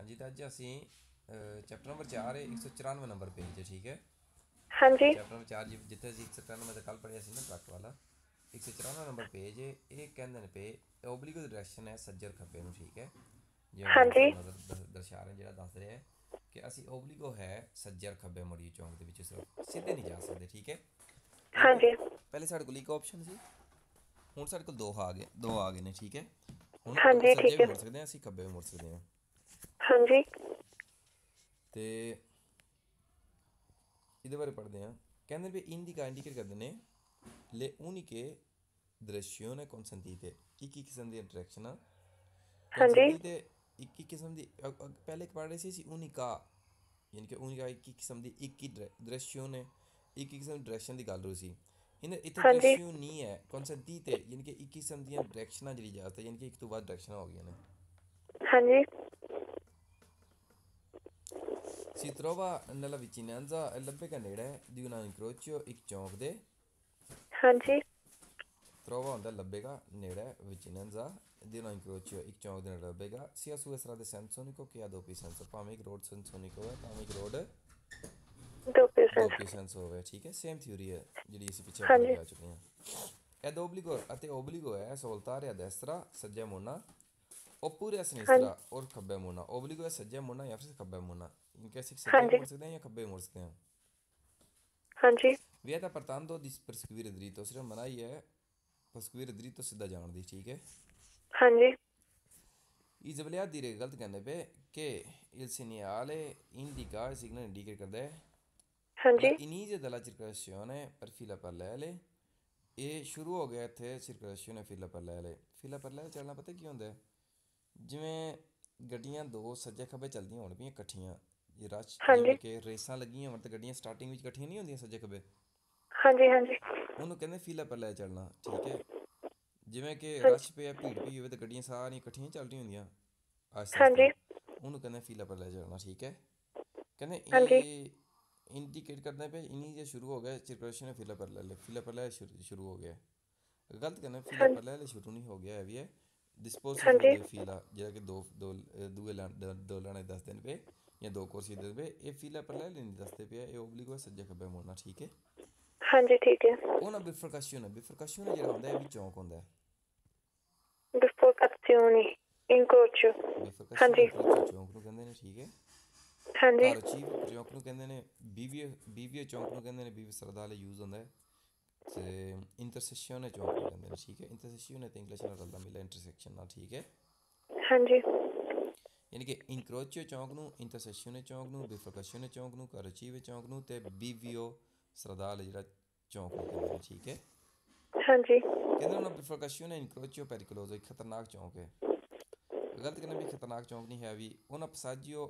ਹਾਂਜੀ ਤਾਂ ਅੱਜ ਅਸੀਂ ਚੈਪਟਰ ਨੰਬਰ 4 ਹੈ 194 ਨੰਬਰ ਪੇਜ ਹੈ ਠੀਕ ਹੈ? ਹਾਂਜੀ। ਚੈਪਟਰ ਨੰਬਰ 4 ਜਿੱਥੇ ਅਸੀਂ 193 ਦਾ ਕੱਲ ਪੜਿਆ ਸੀ ਨਾ ਟਰੱਕ ਵਾਲਾ 194 ਨੰਬਰ ਪੇਜ ਹੈ ਇਹ ਕਹਿੰਦੇ ਨੇ ਪੇ ਓਬਲੀਗੋ ਡਾਇਰੈਕਸ਼ਨ ਹੈ ਸੱਜਰ ਖੱਬੇ ਨੂੰ ਠੀਕ ਹੈ? ਹਾਂਜੀ। ਦਰਸਾ ਰਹੇ ਜਿਹੜਾ ਦੱਸ ਰਿਹਾ ਹੈ ਕਿ ਅਸੀਂ ਓਬਲੀਗੋ ਹੈ ਸੱਜਰ ਖੱਬੇ ਮੁੜੀ ਚੌਂਕ ਦੇ ਵਿੱਚ ਸਿਰਫ ਸਿੱਧੇ ਨਹੀਂ ਜਾ ਸਕਦੇ ਠੀਕ ਹੈ? ਹਾਂਜੀ। ਪਹਿਲੇ ਸਾਡੇ ਕੋਲ ਇੱਕ ਆਪਸ਼ਨ ਸੀ ਹੁਣ ਸਾਡੇ ਕੋਲ ਦੋ ਆ ਗਏ ਦੋ ਆ ਗਏ ਨੇ ਠੀਕ ਹੈ? ਹੁਣ ਹਾਂਜੀ, ਠੀਕ ਹੈ। ਮੁੜ ਸਕਦੇ ਹਾਂ ਅਸੀਂ ਖੱਬੇ ਵੀ ਮੁੜ ਸਕਦੇ ਹਾਂ। हाँ जी। ते एह्दे बारे पढ़ते हैं। कहंदे भी इन दिखा इंडिकेट करते हैं ले उनके दृश्यों ने कौन संधि थे एक ही किस्म दी इंटरेक्शन हाँ जी। ते एक ही किस्म दी अग- पहले एक पढ़ रहे थे इसी उनिका यानी कि उनका एक ही किस्म दी एक ही दृश्यों ने एक ही किस्म दी डायरेक्शन दी गल्ल रोसी इन इत्थे दृश्यों नहीं है। कॉन्सेप्ट दी? थे यानी कि एक किस्म दियाँ डायरेक्शनां जेह्ड़ी जास्त ऐ यानी कि एक तो बाद डायरेक्शनां हो गेइयाँ न। हाँ जी। Si trova nella vicinanza Lambega nere di un incrocio ਇੱਕ ਚੌਂਕ ਦੇ ਹਾਂਜੀ trova ਹੁੰਦਾ ਲੱਭੇਗਾ ਨੇੜੇ vicinanza di un incrocio ਇੱਕ ਚੌਂਕ ਦੇ ਨੇੜੇ ਲੱਭੇਗਾ sia su strade sensonico che a doppio senso ਭਾਵੇਂ ਇੱਕ ਰੋਡ sensonico ਹੈ ਭਾਵੇਂ ਇੱਕ ਰੋਡ ਦੋ ਪਰਸੈਂਟ doppio senso ਹੋਵੇ ਠੀਕ ਹੈ ਸੇਮ ਥਿਊਰੀ ਹੈ ਜਿਹੜੀ ਅਸੀਂ ਪਿੱਛੇ ਹਾਂਜੀ। ਪੜ੍ਹ ਜਾ ਚੁੱਕੇ ਹਾਂ ed obbligo ਅਤੇ obbligo ਹੈ soltare a destra ਸੱਜਾ ਮੁੜਨਾ oppure a sinistra ਔਰ ਖੱਬੇ ਮੁੜਨਾ obbligo ਹੈ ਸੱਜਾ ਮੁੜਨਾ ਜਾਂ ਫਿਰ ਖੱਬੇ ਮੁੜਨਾ ਇਨਕੇ ਅਸੀਂ ਸੱਜੇ ਹਾਂਜੀ। ਮੁੜ ਸਕਦੇ ਹਾਂ ਜਾਂ ਖੱਬੇ ਮੁੜ ਸਕਦੇ ਹਾਂ ਹਾਂਜੀ Vieta pertanto di perseguire dritto, ਸਿਰਫ ਮਨਾਹੀ ਹੈ perseguire dritto ਸਿੱਧਾ ਜਾਣ ਦੀ ਠੀਕ ਹੈ ਹਾਂਜੀ I sbagliati dire ਗਲਤ ਕਹਿੰਦੇ ਪਏ ਕਿ il segnale indica il segnale indica ਕਰਦਾ ਹੈ ਹਾਂਜੀ l'inizio della circolazione per fila parallele ਇਹ ਸ਼ੁਰੂ ਹੋ ਗਿਆ ਇੱਥੇ circolazione fila parallele fila parallele ਚੱਲਣਾ ਪਤਾ ਕੀ ਹੁੰਦਾ ਹੈ ਜਿਵੇਂ ਗੱਡੀਆਂ ਦੋ ਸੱਜੇ ਖੱਬੇ ਚੱਲਦੀਆਂ ਹੋਣ ਪਈਆਂ ਇਕੱਠੀਆਂ ਇਹ ਰਸ਼ ਹਾਂਜੀ। ਜਿਵੇਂ ਕਿ ਰੇਸਾਂ ਲੱਗੀਆਂ ਹੋਣ ਤੇ ਗੱਡੀਆਂ ਸਟਾਰਟਿੰਗ ਵਿੱਚ ਇਕੱਠੀਆਂ ਨਹੀਂ ਹੁੰਦੀਆਂ ਸੱਜੇ ਖੱਬੇ ਹਾਂਜੀ ਹਾਂਜੀ ਉਹਨੂੰ ਕਹਿੰਦੇ ਫੀਲਾ ਪੱਲੇ ਚੱਲਣਾ ਠੀਕ ਹੈ ਜਿਵੇਂ ਕਿ ਰਸ਼ ਪਿਆ ਭੀੜ ਪਈ ਹੋਵੇ ਤੇ ਗੱਡੀਆਂ ਸਾਰੀਆਂ ਇਕੱਠੀਆਂ ਚੱਲ ਰਹੀਆਂ ਹੁੰਦੀਆਂ ਆਸਤੇ ਹਾਂਜੀ। ਆਸਤੇ ਉਹਨੂੰ ਕਹਿੰਦੇ ਫੀਲਾ ਪੱਲੇ ਚੱਲਣਾ ਠੀਕ ਹੈ ਕਹਿੰਦੇ ਹਾਂਜੀ। ਇਹ ਇੰਡੀਕੇਟ ਕਰਦਾ ਪਿਆ ਇਨੀ ਜੇ ਸ਼ੁਰੂ ਹੋ ਗਿਆ ਸਰਕੂਲੇਸ਼ਨ ਫੀਲਾ ਪੱਲੇ ਫੀਲਾ ਪੱਲੇ ਸ਼ੁਰੂ ਹੋ ਗਿਆ ਗਲਤ ਕਹਿੰਦੇ ਫੀਲਾ ਪੱਲੇ ਸ਼ੁਰੂ ਨਹੀਂ ਹੋ ਗਿਆ ਹੈ ਵੀ ਹੈ ਡਿਸਪੋਜ਼ਿਸ਼ਨ ਹਾਂਜੀ। ਦੇ ਫੀਲਾ ਜਿਹੜਾ ਕਿ ਦੋ ਦੋ ਅਹ ਦੂਏ ਲਾਣ ਦ- ਦੋ ਲਾਣੇ ਦੱਸਦੇ ਨੇ ਪਏ ਜਾਂ ਦੋ ਕੁਰਸੀ ਦੇ ਪਏ ਇਹ ਫੀਲਾ ਪੱਲੇ ਨਹੀਂ ਦੱਸਦੇ ਪਿਆ ਇਹ ਓਬਲੀਗੋ ਸੱਜੇ ਖੱਬੇ ਮੁੜਨਾ ਠੀਕ ਹੈ? ਹਾਂਜੀ ਠੀਕ ਹੈ। ਉਹ ਨਾ ਬਿਫਰਕੇਸ਼ਨ ਹੈ ਬਿਫਰਕੇਸ਼ਨ ਜਿਹੜਾ ਹੁੰਦਾ ਹੈ ਵੀ ਚੌਂਕ ਹੁੰਦਾ ਹੈ। ਬਿਫਰਕੇਸ਼ਨ ਹਾਂਜੀ। ਚੌਂਕ ਨੂੰ ਕਹਿੰਦੇ ਨੇ ਠੀਕ ਹੈ? ਹਾਂਜੀ। ਚੌਂਕ ਨੂੰ ਕਹਿੰਦੇ ਨੇ ਬੀਵੀ ਬੀਵੀ ਚੌਂਕ ਨੂੰ ਕਹਿੰਦੇ ਨੇ ਬੀਵੀ ਸਰਦਾ ਲਈ ਯੂਜ਼ ਹੁੰਦਾ ਹੈ। ਤੇ ਇੰਟਰਸੈਕਸ਼ਨ ਚੌਂਕ ਨੂੰ ਕਹਿੰਦੇ ਨੇ ਠੀਕ ਹੈ? ਇੰਟਰਸੈਕਸ਼ਨ ਤੇ ਇੰਗਲਿਸ਼ ਨਾਲ ਰਲਦਾ ਮਿਲਦਾ ਇੰਟਰਸੈਕਸ਼ਨ ਨਾਲ ਠੀਕ ਹੈ? ਹਾਂਜੀ। ਯਾਨੀ ਕਿ ਇਨਕਰੋਚਿਓ ਚੌਂਕ ਨੂੰ ਇੰਟਰਸੈਕਸ਼ਨ ਚੌਂਕ ਨੂੰ ਬਿਫਰਕੇਸ਼ਨ ਚੌਂਕ ਨੂੰ ਘਰ ਚੀਫ ਚੌਂਕ ਨੂੰ ਤੇ ਬੀਵੀਓ ਸਰਦਾਲ ਜਿਹੜਾ ਚੌਂਕ ਨੂੰ ਠੀਕ ਹੈ? ਹਾਂਜੀ। ਕਹਿੰਦੇ ਉਹਨਾਂ ਬਿਫਰਕੇਸ਼ਨ ਇਨਕਰੋਚਿਓ ਪੈਰੀਕਲੋਜ਼ੋ ਇੱਕ ਖਤਰਨਾਕ ਚੌਂਕ ਹੈ। ਗਲਤ ਕਹਿੰਦੇ ਵੀ ਖਤਰਨਾਕ ਚੌਂਕ ਨਹੀਂ ਹੈ ਵੀ ਉਹਨਾਂ ਪਸਾਜੀਓ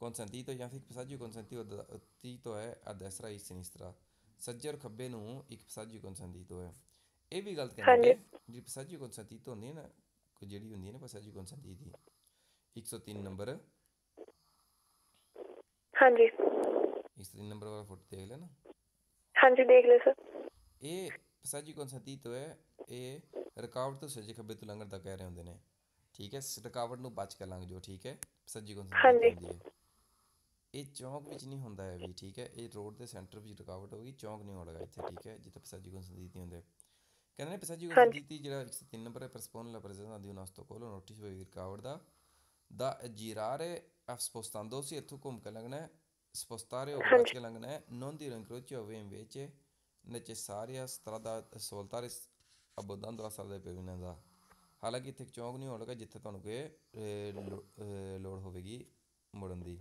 ਕਨਸੈਂਟੀਟੋ ਜਾਂ ਫਿਰ ਪਸਾਜੀਓ ਕਨਸੈਂਟੀਟੋ ਹੈ ਆ ਦਸਰਾ ਹੀ ਸਿਨਿਸਟਰਾ ਸੱਜੇ ਔਰ ਖੱਬੇ ਨੂੰ ਇੱਕ ਪਸਾਜੀਓ ਕਨਸੈਂਟੀਟੋ ਹੈ। ਇਹ ਵੀ ਗਲਤ ਕਹਿੰਦੇ ਜਿਹੜੀ ਪਸਾਜੀਓ ਕਨਸੈਂਟੀਟੋ ਹੁੰਦੀ ਹੈ ਨਾ ਜਿਹੜੀ ਹੁੰਦੀ ਹੈ ਨਾ ਪਸਾਜੀਓ ਕਨਸੈਂਟੀਟੀ 103 ਨੰਬਰ। ਹਾਂਜੀ। 103 ਨੰਬਰ ਵਾਲਾ ਫੋਟੋ ਦੇਖ ਲੈਣਾ। ਹਾਂਜੀ ਦੇਖ ਲਓ ਸਰ। ਇਹ ਪਸਾਜੀ ਕਨਸੈਂਟੀਟੋ ਹੈ ਇਹ ਰੁਕਾਵਟ ਤੋਂ ਸੱਜੇ ਖੱਬੇ ਤੋਂ ਲੰਘਣ ਦਾ ਕਹਿ ਰਹੇ ਹੁੰਦੇ ਨੇ। ਠੀਕ ਹੈ ਇਸ ਰੁਕਾਵਟ ਨੂੰ ਬਚ ਕੇ ਲੰਘ ਜਾਓ ਠੀਕ ਹੈ। ਸੱਜੀ ਕਨਸੈਂਟੀਟੋ ਹਾਂਜੀ। ਹੁੰਦੀ ਹੈ? ਇਹ ਚੌਂਕ ਵਿੱਚ ਨਹੀਂ ਹੁੰਦਾ ਹੈ ਵੀ ਠੀਕ ਹੈ। ਇਹ ਰੋਡ ਦੇ ਸੈਂਟਰ ਵਿੱਚ ਰੁਕਾਵਟ ਹੋਗੀ ਚੌਂਕ ਨਹੀਂ ਹੋਣਾ ਇੱਥੇ ਠੀਕ ਹੈ। ਜਿੱਥੇ ਪਸਾਜੀ ਕਨਸੈਂਟੀਟੀ ਹੁੰਦੇ। ਕਹਿੰਦੇ ਨੇ ਪਸਾਜੀ ਕਨਸੈਂਟੀਟੀ ਜਿਹੜਾ 103 ਨੰਬਰ ਹੈ ਪਰਸਪੋਨ la presenza di un ostacolo notice ਹੋਈ ਰੁਕਾਵਟ ਦਾ। ਦਾ girare spostandosi ਇੱਥੋਂ ਘੁੰਮ ਕੇ ਲੰਘਣਾ ਹੈ spostare o ਬਚ ਕੇ ਲੰਘਣਾ ਹੈ non dire incrocio ove invece necessaria strada soltare abbondando la strada per da ਹਾਲਾਂਕਿ ਇੱਥੇ ਇੱਕ ਚੌਂਕ ਨਹੀਂ ਹੋਣਾ ਜਿੱਥੇ ਤੁਹਾਨੂੰ ਕੋਈ ਅਹ, ਲੋ- ਅਹ, ਲੋੜ ਹੋਵੇਗੀ ਮੁੜਨ ਦੀ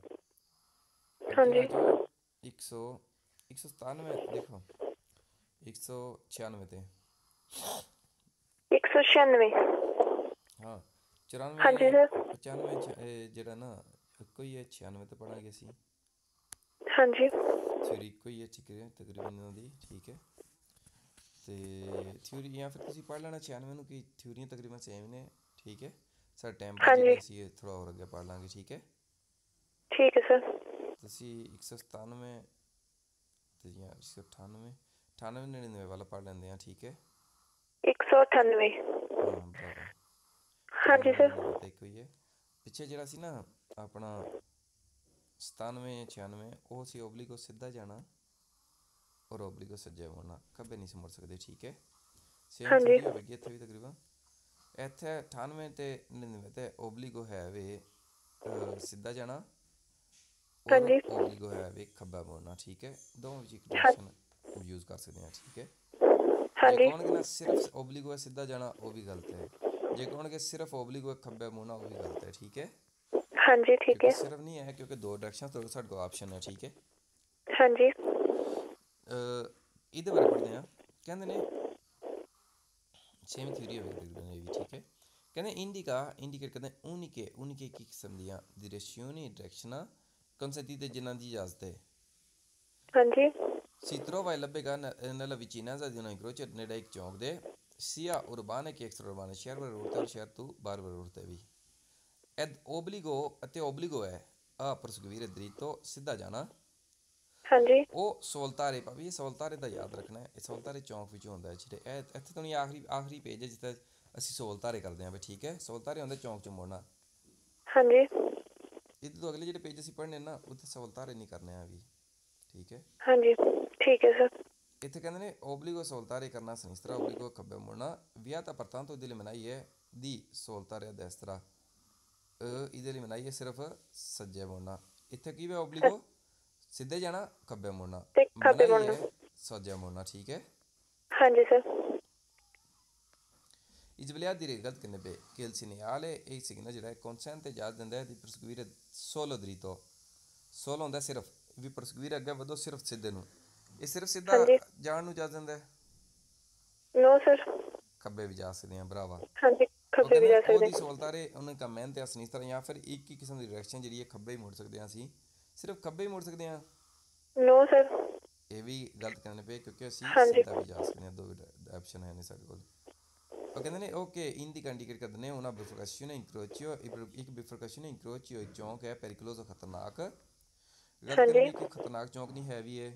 ਹਾਂਜੀ। 100 197 ਦੇਖੋ 196 ਤੇ 196 ਹਾਂ 94 ਹਾਂਜੀ sir। 95 ਚ- ਇਹ ਜਿਹੜਾ ਨਾ ਇੱਕੋ ਹੀ ਹੈ 96 ਤੇ ਪੜਾਂਗੇ ਅਸੀਂ ਹਾਂਜੀ ਥਿਊਰੀ ਇੱਕੋ ਹੀ ਹੈ ਠੀਕ ਹੈ ਤਕਰੀਬਨ ਇਹਨਾਂ ਦੀ ਠੀਕ ਹੈ ਤੇ ਥਿਊਰੀ ਜਾਂ ਫਿਰ ਤੁਸੀਂ ਪੜ੍ਹ ਲੈਣਾ 96 ਨੂੰ ਕਿ ਥਿਊਰੀਆਂ ਤਕਰੀਬਨ ਸੇਮ ਨੇ ਠੀਕ ਹੈ ਸਾਡਾ ਟਾਈਮ ਹਾਂਜੀ। ਬਚ ਅਸੀਂ ਥੋੜਾ ਹੋਰ ਅੱਗੇ ਪੜ੍ਹ ਲਾਂਗੇ ਠੀਕ ਹੈ ਠੀਕ ਹੈ ਸਰ ਤੁਸੀਂ 197 ਤੇ ਜਾਂ 198 98 99 ਵਾਲਾ ਪੜ੍ਹ ਲੈਂਦੇ ਆ ਠੀਕ ਹੈ 198 ਹਾਂ ਬਰਾਬਰ ਹਾਂਜੀ ਸਰ ਤੇ ਕੋਈ ਹੈ ਪਿੱਛੇ ਜਿਹੜਾ ਸੀ ਨਾ ਆਪਣਾ 97 96 ਉਹ ਸੀ ਓਬਲੀਗੋ ਸਿੱਧਾ ਜਾਣਾ ਔਰ ਓਬਲੀਗੋ ਸੱਜੇ ਹੋਣਾ। ਖੱਬੇ ਨਹੀਂ ਸੀ ਮੁੜ ਸਕਦੇ ਠੀਕ ਹੈ? ਸੇਮ ਹਾਂਜੀ। ਥਿਊਰੀ ਹੋਵੇਗੀ ਇੱਥੇ ਵੀ ਤਕਰੀਬਨ। ਇੱਥੇ 98 ਤੇ 99 ਤੇ ਓਬਲੀਗੋ ਹੈ ਵੇ ਸਿੱਧਾ ਜਾਣਾ ਹਾਂਜੀ। ਓਬਲੀਗੋ ਹੈ ਵੇ ਖੱਬਾ ਮੁੜਨਾ ਠੀਕ ਹੈ? ਦੋਵਾਂ ਵਿੱਚ ਇੱਕ ਡਾਇਰੈਕਸ਼ਨ ਯੂਜ਼ ਕਰ ਸਕਦੇ ਹਾਂ ਠੀਕ ਹੈ? ਹਾਂਜੀ। ਕਹਣਗੇ ਨਾ ਸਿਰਫ ਓਬਲੀਗੋ ਹੈ ਸਿੱਧਾ ਜਾਣਾ ਉਹ ਵੀ ਗਲਤ ਹੈ। ਜੇ ਕਹਣਗੇ ਸਿਰਫ ਓਬਲੀਗੋ ਹੈ ਖੱਬੇ ਮੁੜਨਾ ਉਹ ਵੀ ਗਲਤ ਹੈ ਠੀਕ ਹੈ ਹਾਂਜੀ ਠੀਕ ਕਿਉਂਕਿ ਹੈ ਸਿਰਫ ਨਹੀਂ ਹੈ ਕਿਉਂਕਿ ਦੋ ਡਾਇਰੈਕਸ਼ਨ ਤੋਂ ਸਾਡੇ ਕੋਲ ਆਪਸ਼ਨ ਹੈ ਠੀਕ ਹੈ ਹਾਂਜੀ ਅਹ ਇਹਦੇ ਬਾਰੇ ਪੜ੍ਹਦੇ ਆ ਕਹਿੰਦੇ ਨੇ ਸੇਮ ਥਿਊਰੀ ਹੋਵੇ ਤਕਰੀਬਨ ਇਹ ਵੀ ਠੀਕ ਹੈ ਕਹਿੰਦੇ ਇੰਡੀਕਾ ਇੰਡੀਕੇਟ ਕਰਦੇ ਉਨਿਕੇ ਉਨਿਕੇ ਕੀ ਕਿਸਮ ਦੀਆਂ direzioni ਡਾਇਰੈਕਸ਼ਨਾਂ consentite ਜਿਨ੍ਹਾਂ ਦੀ ਇਜਾਜ਼ਤ ਹੈ ਹਾਂਜੀ Si trova e l'abbega nella vicinanza di una incrocio nelle ਚੌਂਕ ਦੇ sia urbane che extraurbane ਸ਼ਹਿਰ ਵਾਲੇ ਔਰ ਸ਼ਹਿਰ ਤੋਂ ਬਾਹਰ ਵਾਲੇ ਰੋਡ ਤੇ ਵੀ ed obbligo ਅਤੇ obbligo ਹੈ a proseguire dritto ਸਿੱਧਾ ਜਾਣਾ ਹਾਂਜੀ ਉਹ ਸੋਲਤਾਰੇ ਭਾਵੇਂ ਇਹ ਸੋਲਤਾਰੇ ਦਾ ਯਾਦ ਰੱਖਣਾ ਹੈ ਇਹ ਸੋਲਤਾਰੇ ਚੌਂਕ ਵਿੱਚ ਹੁੰਦਾ ਹੈ ਜਿਹੜੇ ਇਹ ਇੱਥੇ ਤੋਂ ਨਹੀਂ ਆਖਰੀ ਆਖਰੀ ਪੇਜ ਹੈ ਜਿੱਥੇ ਅਸੀਂ ਸੋਲਤਾਰੇ ਕਰਦੇ ਹਾਂ ਵੀ ਠੀਕ ਹੈ ਸੋਲਤਾਰੇ ਹੁੰਦੇ ਚੌਂਕ ਚ ਮੋੜਨਾ ਹਾਂਜੀ ਇਹਦੇ ਤੋਂ ਅਗਲੇ ਜਿਹੜੇ ਪੇਜ ਅਸੀਂ ਪੜ੍ਹਨੇ ਨਾ ਉੱਥੇ ਸੋਲਤਾਰੇ ਨਹੀਂ ਕਰਨੇ ਆ ਵੀ ਠੀਕ ਹੈ ਹਾਂਜੀ ਠੀਕ ਹੈ ਸਰ ਇੱਥੇ ਕਹਿੰਦੇ ਨੇ ਓਬਲੀਗੋ ਸੋਲਤਾਰੇ ਕਰਨਾ ਸਨਿਸਤਰਾ ਓਬਲੀਗੋ ਖੱਬੇ ਮੁੜਨਾ। ਵਿਆਹ ਤਾਂ ਪਰਤਾਂ ਤੋਂ ਦਿਲ ਮਨਾਈਏ ਦੀ ਸੋਲਤਾਰੇ ਦੇਸਤਰਾ ਇਹਦੇ ਲਈ ਮਨਾਈਏ ਸਿਰਫ ਸੱਜੇ ਮੁੜਨਾ। ਇੱਥੇ ਕੀ ਵੇ ਓਬਲੀਗੋ ਸਿੱਧੇ ਜਾਣਾ ਖੱਬੇ ਮੁੜਨਾ। ਖੱਬੇ ਮੁੜਨਾ। ਸੱਜੇ ਮੁੜਨਾ ਠੀਕ ਹੈ? ਹਾਂਜੀ ਸਰ ਇਜਬਲਿਆ ਦੀ ਰੇਗਤ ਕਿੰਨੇ ਬੇ ਕੇਲ ਸਿਨਿਆਲ ਹੈ ਇਹ ਸਿਗਨਲ ਜਿਹੜਾ ਹੈ ਕੌਨਸੈਂਟ ਤੇ ਜਾਜ ਦਿੰਦਾ ਹੈ ਦੀ ਪ੍ਰਸਕਵੀਰ 16 ਦਰੀ ਤੋਂ। 16 ਹੁੰਦਾ ਸਿਰਫ ਵੀ ਪ੍ਰਸਕਵੀਰ ਅੱਗੇ ਵਧੋ ਸਿਰਫ ਸਿੱਧੇ ਨੂੰ। ਇਹ ਸਿਰਫ ਸਿੱਧਾ ਹਾਂਜੀ। ਜਾਣ ਨੂੰ ਜਾ ਦਿੰਦਾ ਹੈ? ਨੋ ਸਰ ਖੱਬੇ ਵੀ ਜਾ ਸਕਦੇ ਆ ਬਰਾਵਾ ਹਾਂਜੀ ਉਹ ਖੱਬੇ ਵੀ ਜਾ ਕਹਿੰਦੇ ਸਕਦੇ ਉਹਦੀ ਸਹੂਲਤਾਂ ਰੇ ਉਹਨਾਂ ਕਾ ਮਿਹਨਤ ਆ ਸਨੀਸਤਰ ਜਾਂ ਫਿਰ ਇੱਕ ਹੀ ਕਿਸਮ ਦੀ ਡਾਇਰੈਕਸ਼ਨ ਜਿਹੜੀ ਹੈ ਖੱਬੇ ਹੀ ਮੁੜ ਸਕਦੇ ਆ ਅਸੀਂ। ਸਿਰਫ ਖੱਬੇ ਹੀ ਮੁੜ ਸਕਦੇ ਆ ਨੋ ਸਰ ਇਹ ਵੀ ਗਲਤ ਕਰਨੇ ਪਏ ਕਿਉਂਕਿ ਅਸੀਂ ਹਾਂਜੀ। ਸਿੱਧਾ ਵੀ ਜਾ ਸਕਦੇ ਹਾਂ ਦੋ ਆਪਸ਼ਨ ਹੈ ਨੇ ਸਾਡੇ ਕੋਲ। ਉਹ ਕਹਿੰਦੇ ਨੇ ਓਕੇ ਇੰਡੀਕਾ ਇੰਡੀਕੇਟ ਕਰਦੇ ਨੇ ਉਹਨਾਂ ਬਿਫਰਕੇਸ਼ਨ ਇਨਕਰੋਚਿਓ ਇੱਕ ਬਿਫਰਕੇਸ਼ਨ ਇਨਕਰੋਚਿਓ ਇੱਕ ਚੌਂਕ ਹੈ ਪੈਰੀਕਲੋਸ ਖਤਰਨਾਕ। ਗੱਲ ਹਾਂਜੀ। ਕਰੀਏ ਕਿ ਖਤਰਨਾਕ ਚੌਂਕ ਨਹੀਂ ਹੈ ਵੀ ਇਹ।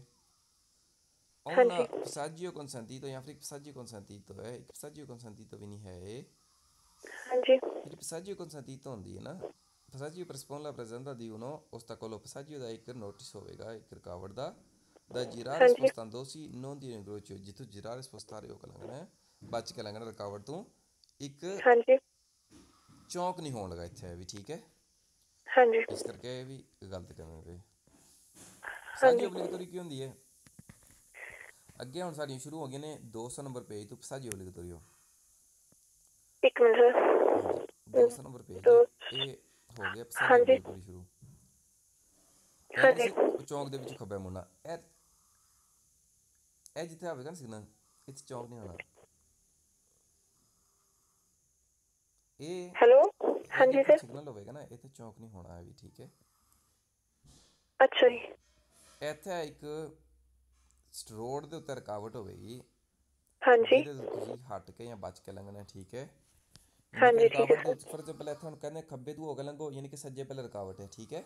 ਜਾਂ ਫਿਰ ਹੈ ਇੱਕ ਵੀ ਨਹੀਂ ਹੈ ਹਾਂਜੀ ਜਿਹੜੀ passaggio consentito ਹੁੰਦੀ ਹੈ ਨਾ passaggio corrisponde alla presenza di uno ostacolo passaggio ਦਾ ਇੱਕ ਨੋਟਿਸ ਹੋਵੇਗਾ ਇੱਕ ਰੁਕਾਵਟ ਦਾ ਦਾ girare ਹਾਂਜੀ। spostandosi non di incrocio ਜਿੱਥੋਂ girare spostare ਹੋ ਕੇ ਲੰਘਣਾ ਹੈ ਬਚ ਕੇ ਲੰਘਣਾ ਰੁਕਾਵਟ ਤੋਂ ਇੱਕ ਹਾਂਜੀ ਚੌਂਕ ਨਹੀਂ ਹੋਣ ਲਗਾ ਇੱਥੇ ਵੀ ਠੀਕ ਹੈ ਹਾਂਜੀ ਇਸ ਕਰਕੇ ਵੀ ਗਲਤ ਕਰਨੇ ਪਏ passaggio obbligatorio ਕੀ ਹੁੰਦੀ ਹੈ ਅੱਗੇ ਹੁਣ ਸਾਡੀਆਂ ਸ਼ੁਰੂ ਹੋ ਗਈਆਂ ਨੇ 200 ਨੰਬਰ ਪੇਜ ਤੋਂ passaggio obbligatorio ਇੱਕ ਮਿੰਟ ਸਰ ਹਾਂਜੀ 200 ਨੰਬਰ ਪੇਜ ਇਹ ਹੋ ਗਿਆ ਹਾਂਜੀ। obbligatorio ਸ਼ੁਰੂ। ਹਾਂਜੀ। ਚੌਂਕ ਦੇ ਵਿੱਚ ਖੱਬੇ ਮੁੜਨਾ ਇਹ ਇਹ ਜਿੱਥੇ ਆਵੇਗਾ ਨਾ ਸਿਗਨਲ ਇੱਥੇ ਚੌਂਕ ਨਹੀਂ ਹੋਣਾ। ਇਹ ਹੈਲੋ? ਹਾਂਜੀ ਸਰ। ਸਿਗਨਲ ਹੋਵੇਗਾ ਨਾ ਇੱਥੇ ਚੌਂਕ ਨਹੀਂ ਹੋਣਾ ਵੀ ਠੀਕ ਹੈ। ਅੱਛਾ ਜੀ। ਇੱਥੇ ਇੱਕ ਰੋਡ ਦੇ ਉੱਤੇ ਰੁਕਾਵਟ ਹੋਵੇਗੀ ਹਾਂਜੀ ਜਿਹਦੇ ਤੋਂ ਤੁਸੀਂ ਹਟ ਕੇ ਜਾਂ ਬਚ ਕੇ ਲੰਘਣਾ ਠੀਕ ਹੈ ਹਾਂਜੀ, ਠੀਕ ਹੈ, ਫੋਰ ਐਗਜ਼ਾਮਪਲ ਇੱਥੇ ਹੁਣ ਕਹਿੰਦੇ ਖੱਬੇ ਤੋਂ ਹੋ ਕੇ ਲੰਘੋ ਯਾਨੀ ਕਿ ਸੱਜੇ ਪਹਿਲੇ ਰੁਕਾਵਟ ਹੈ ਠੀਕ ਹੈ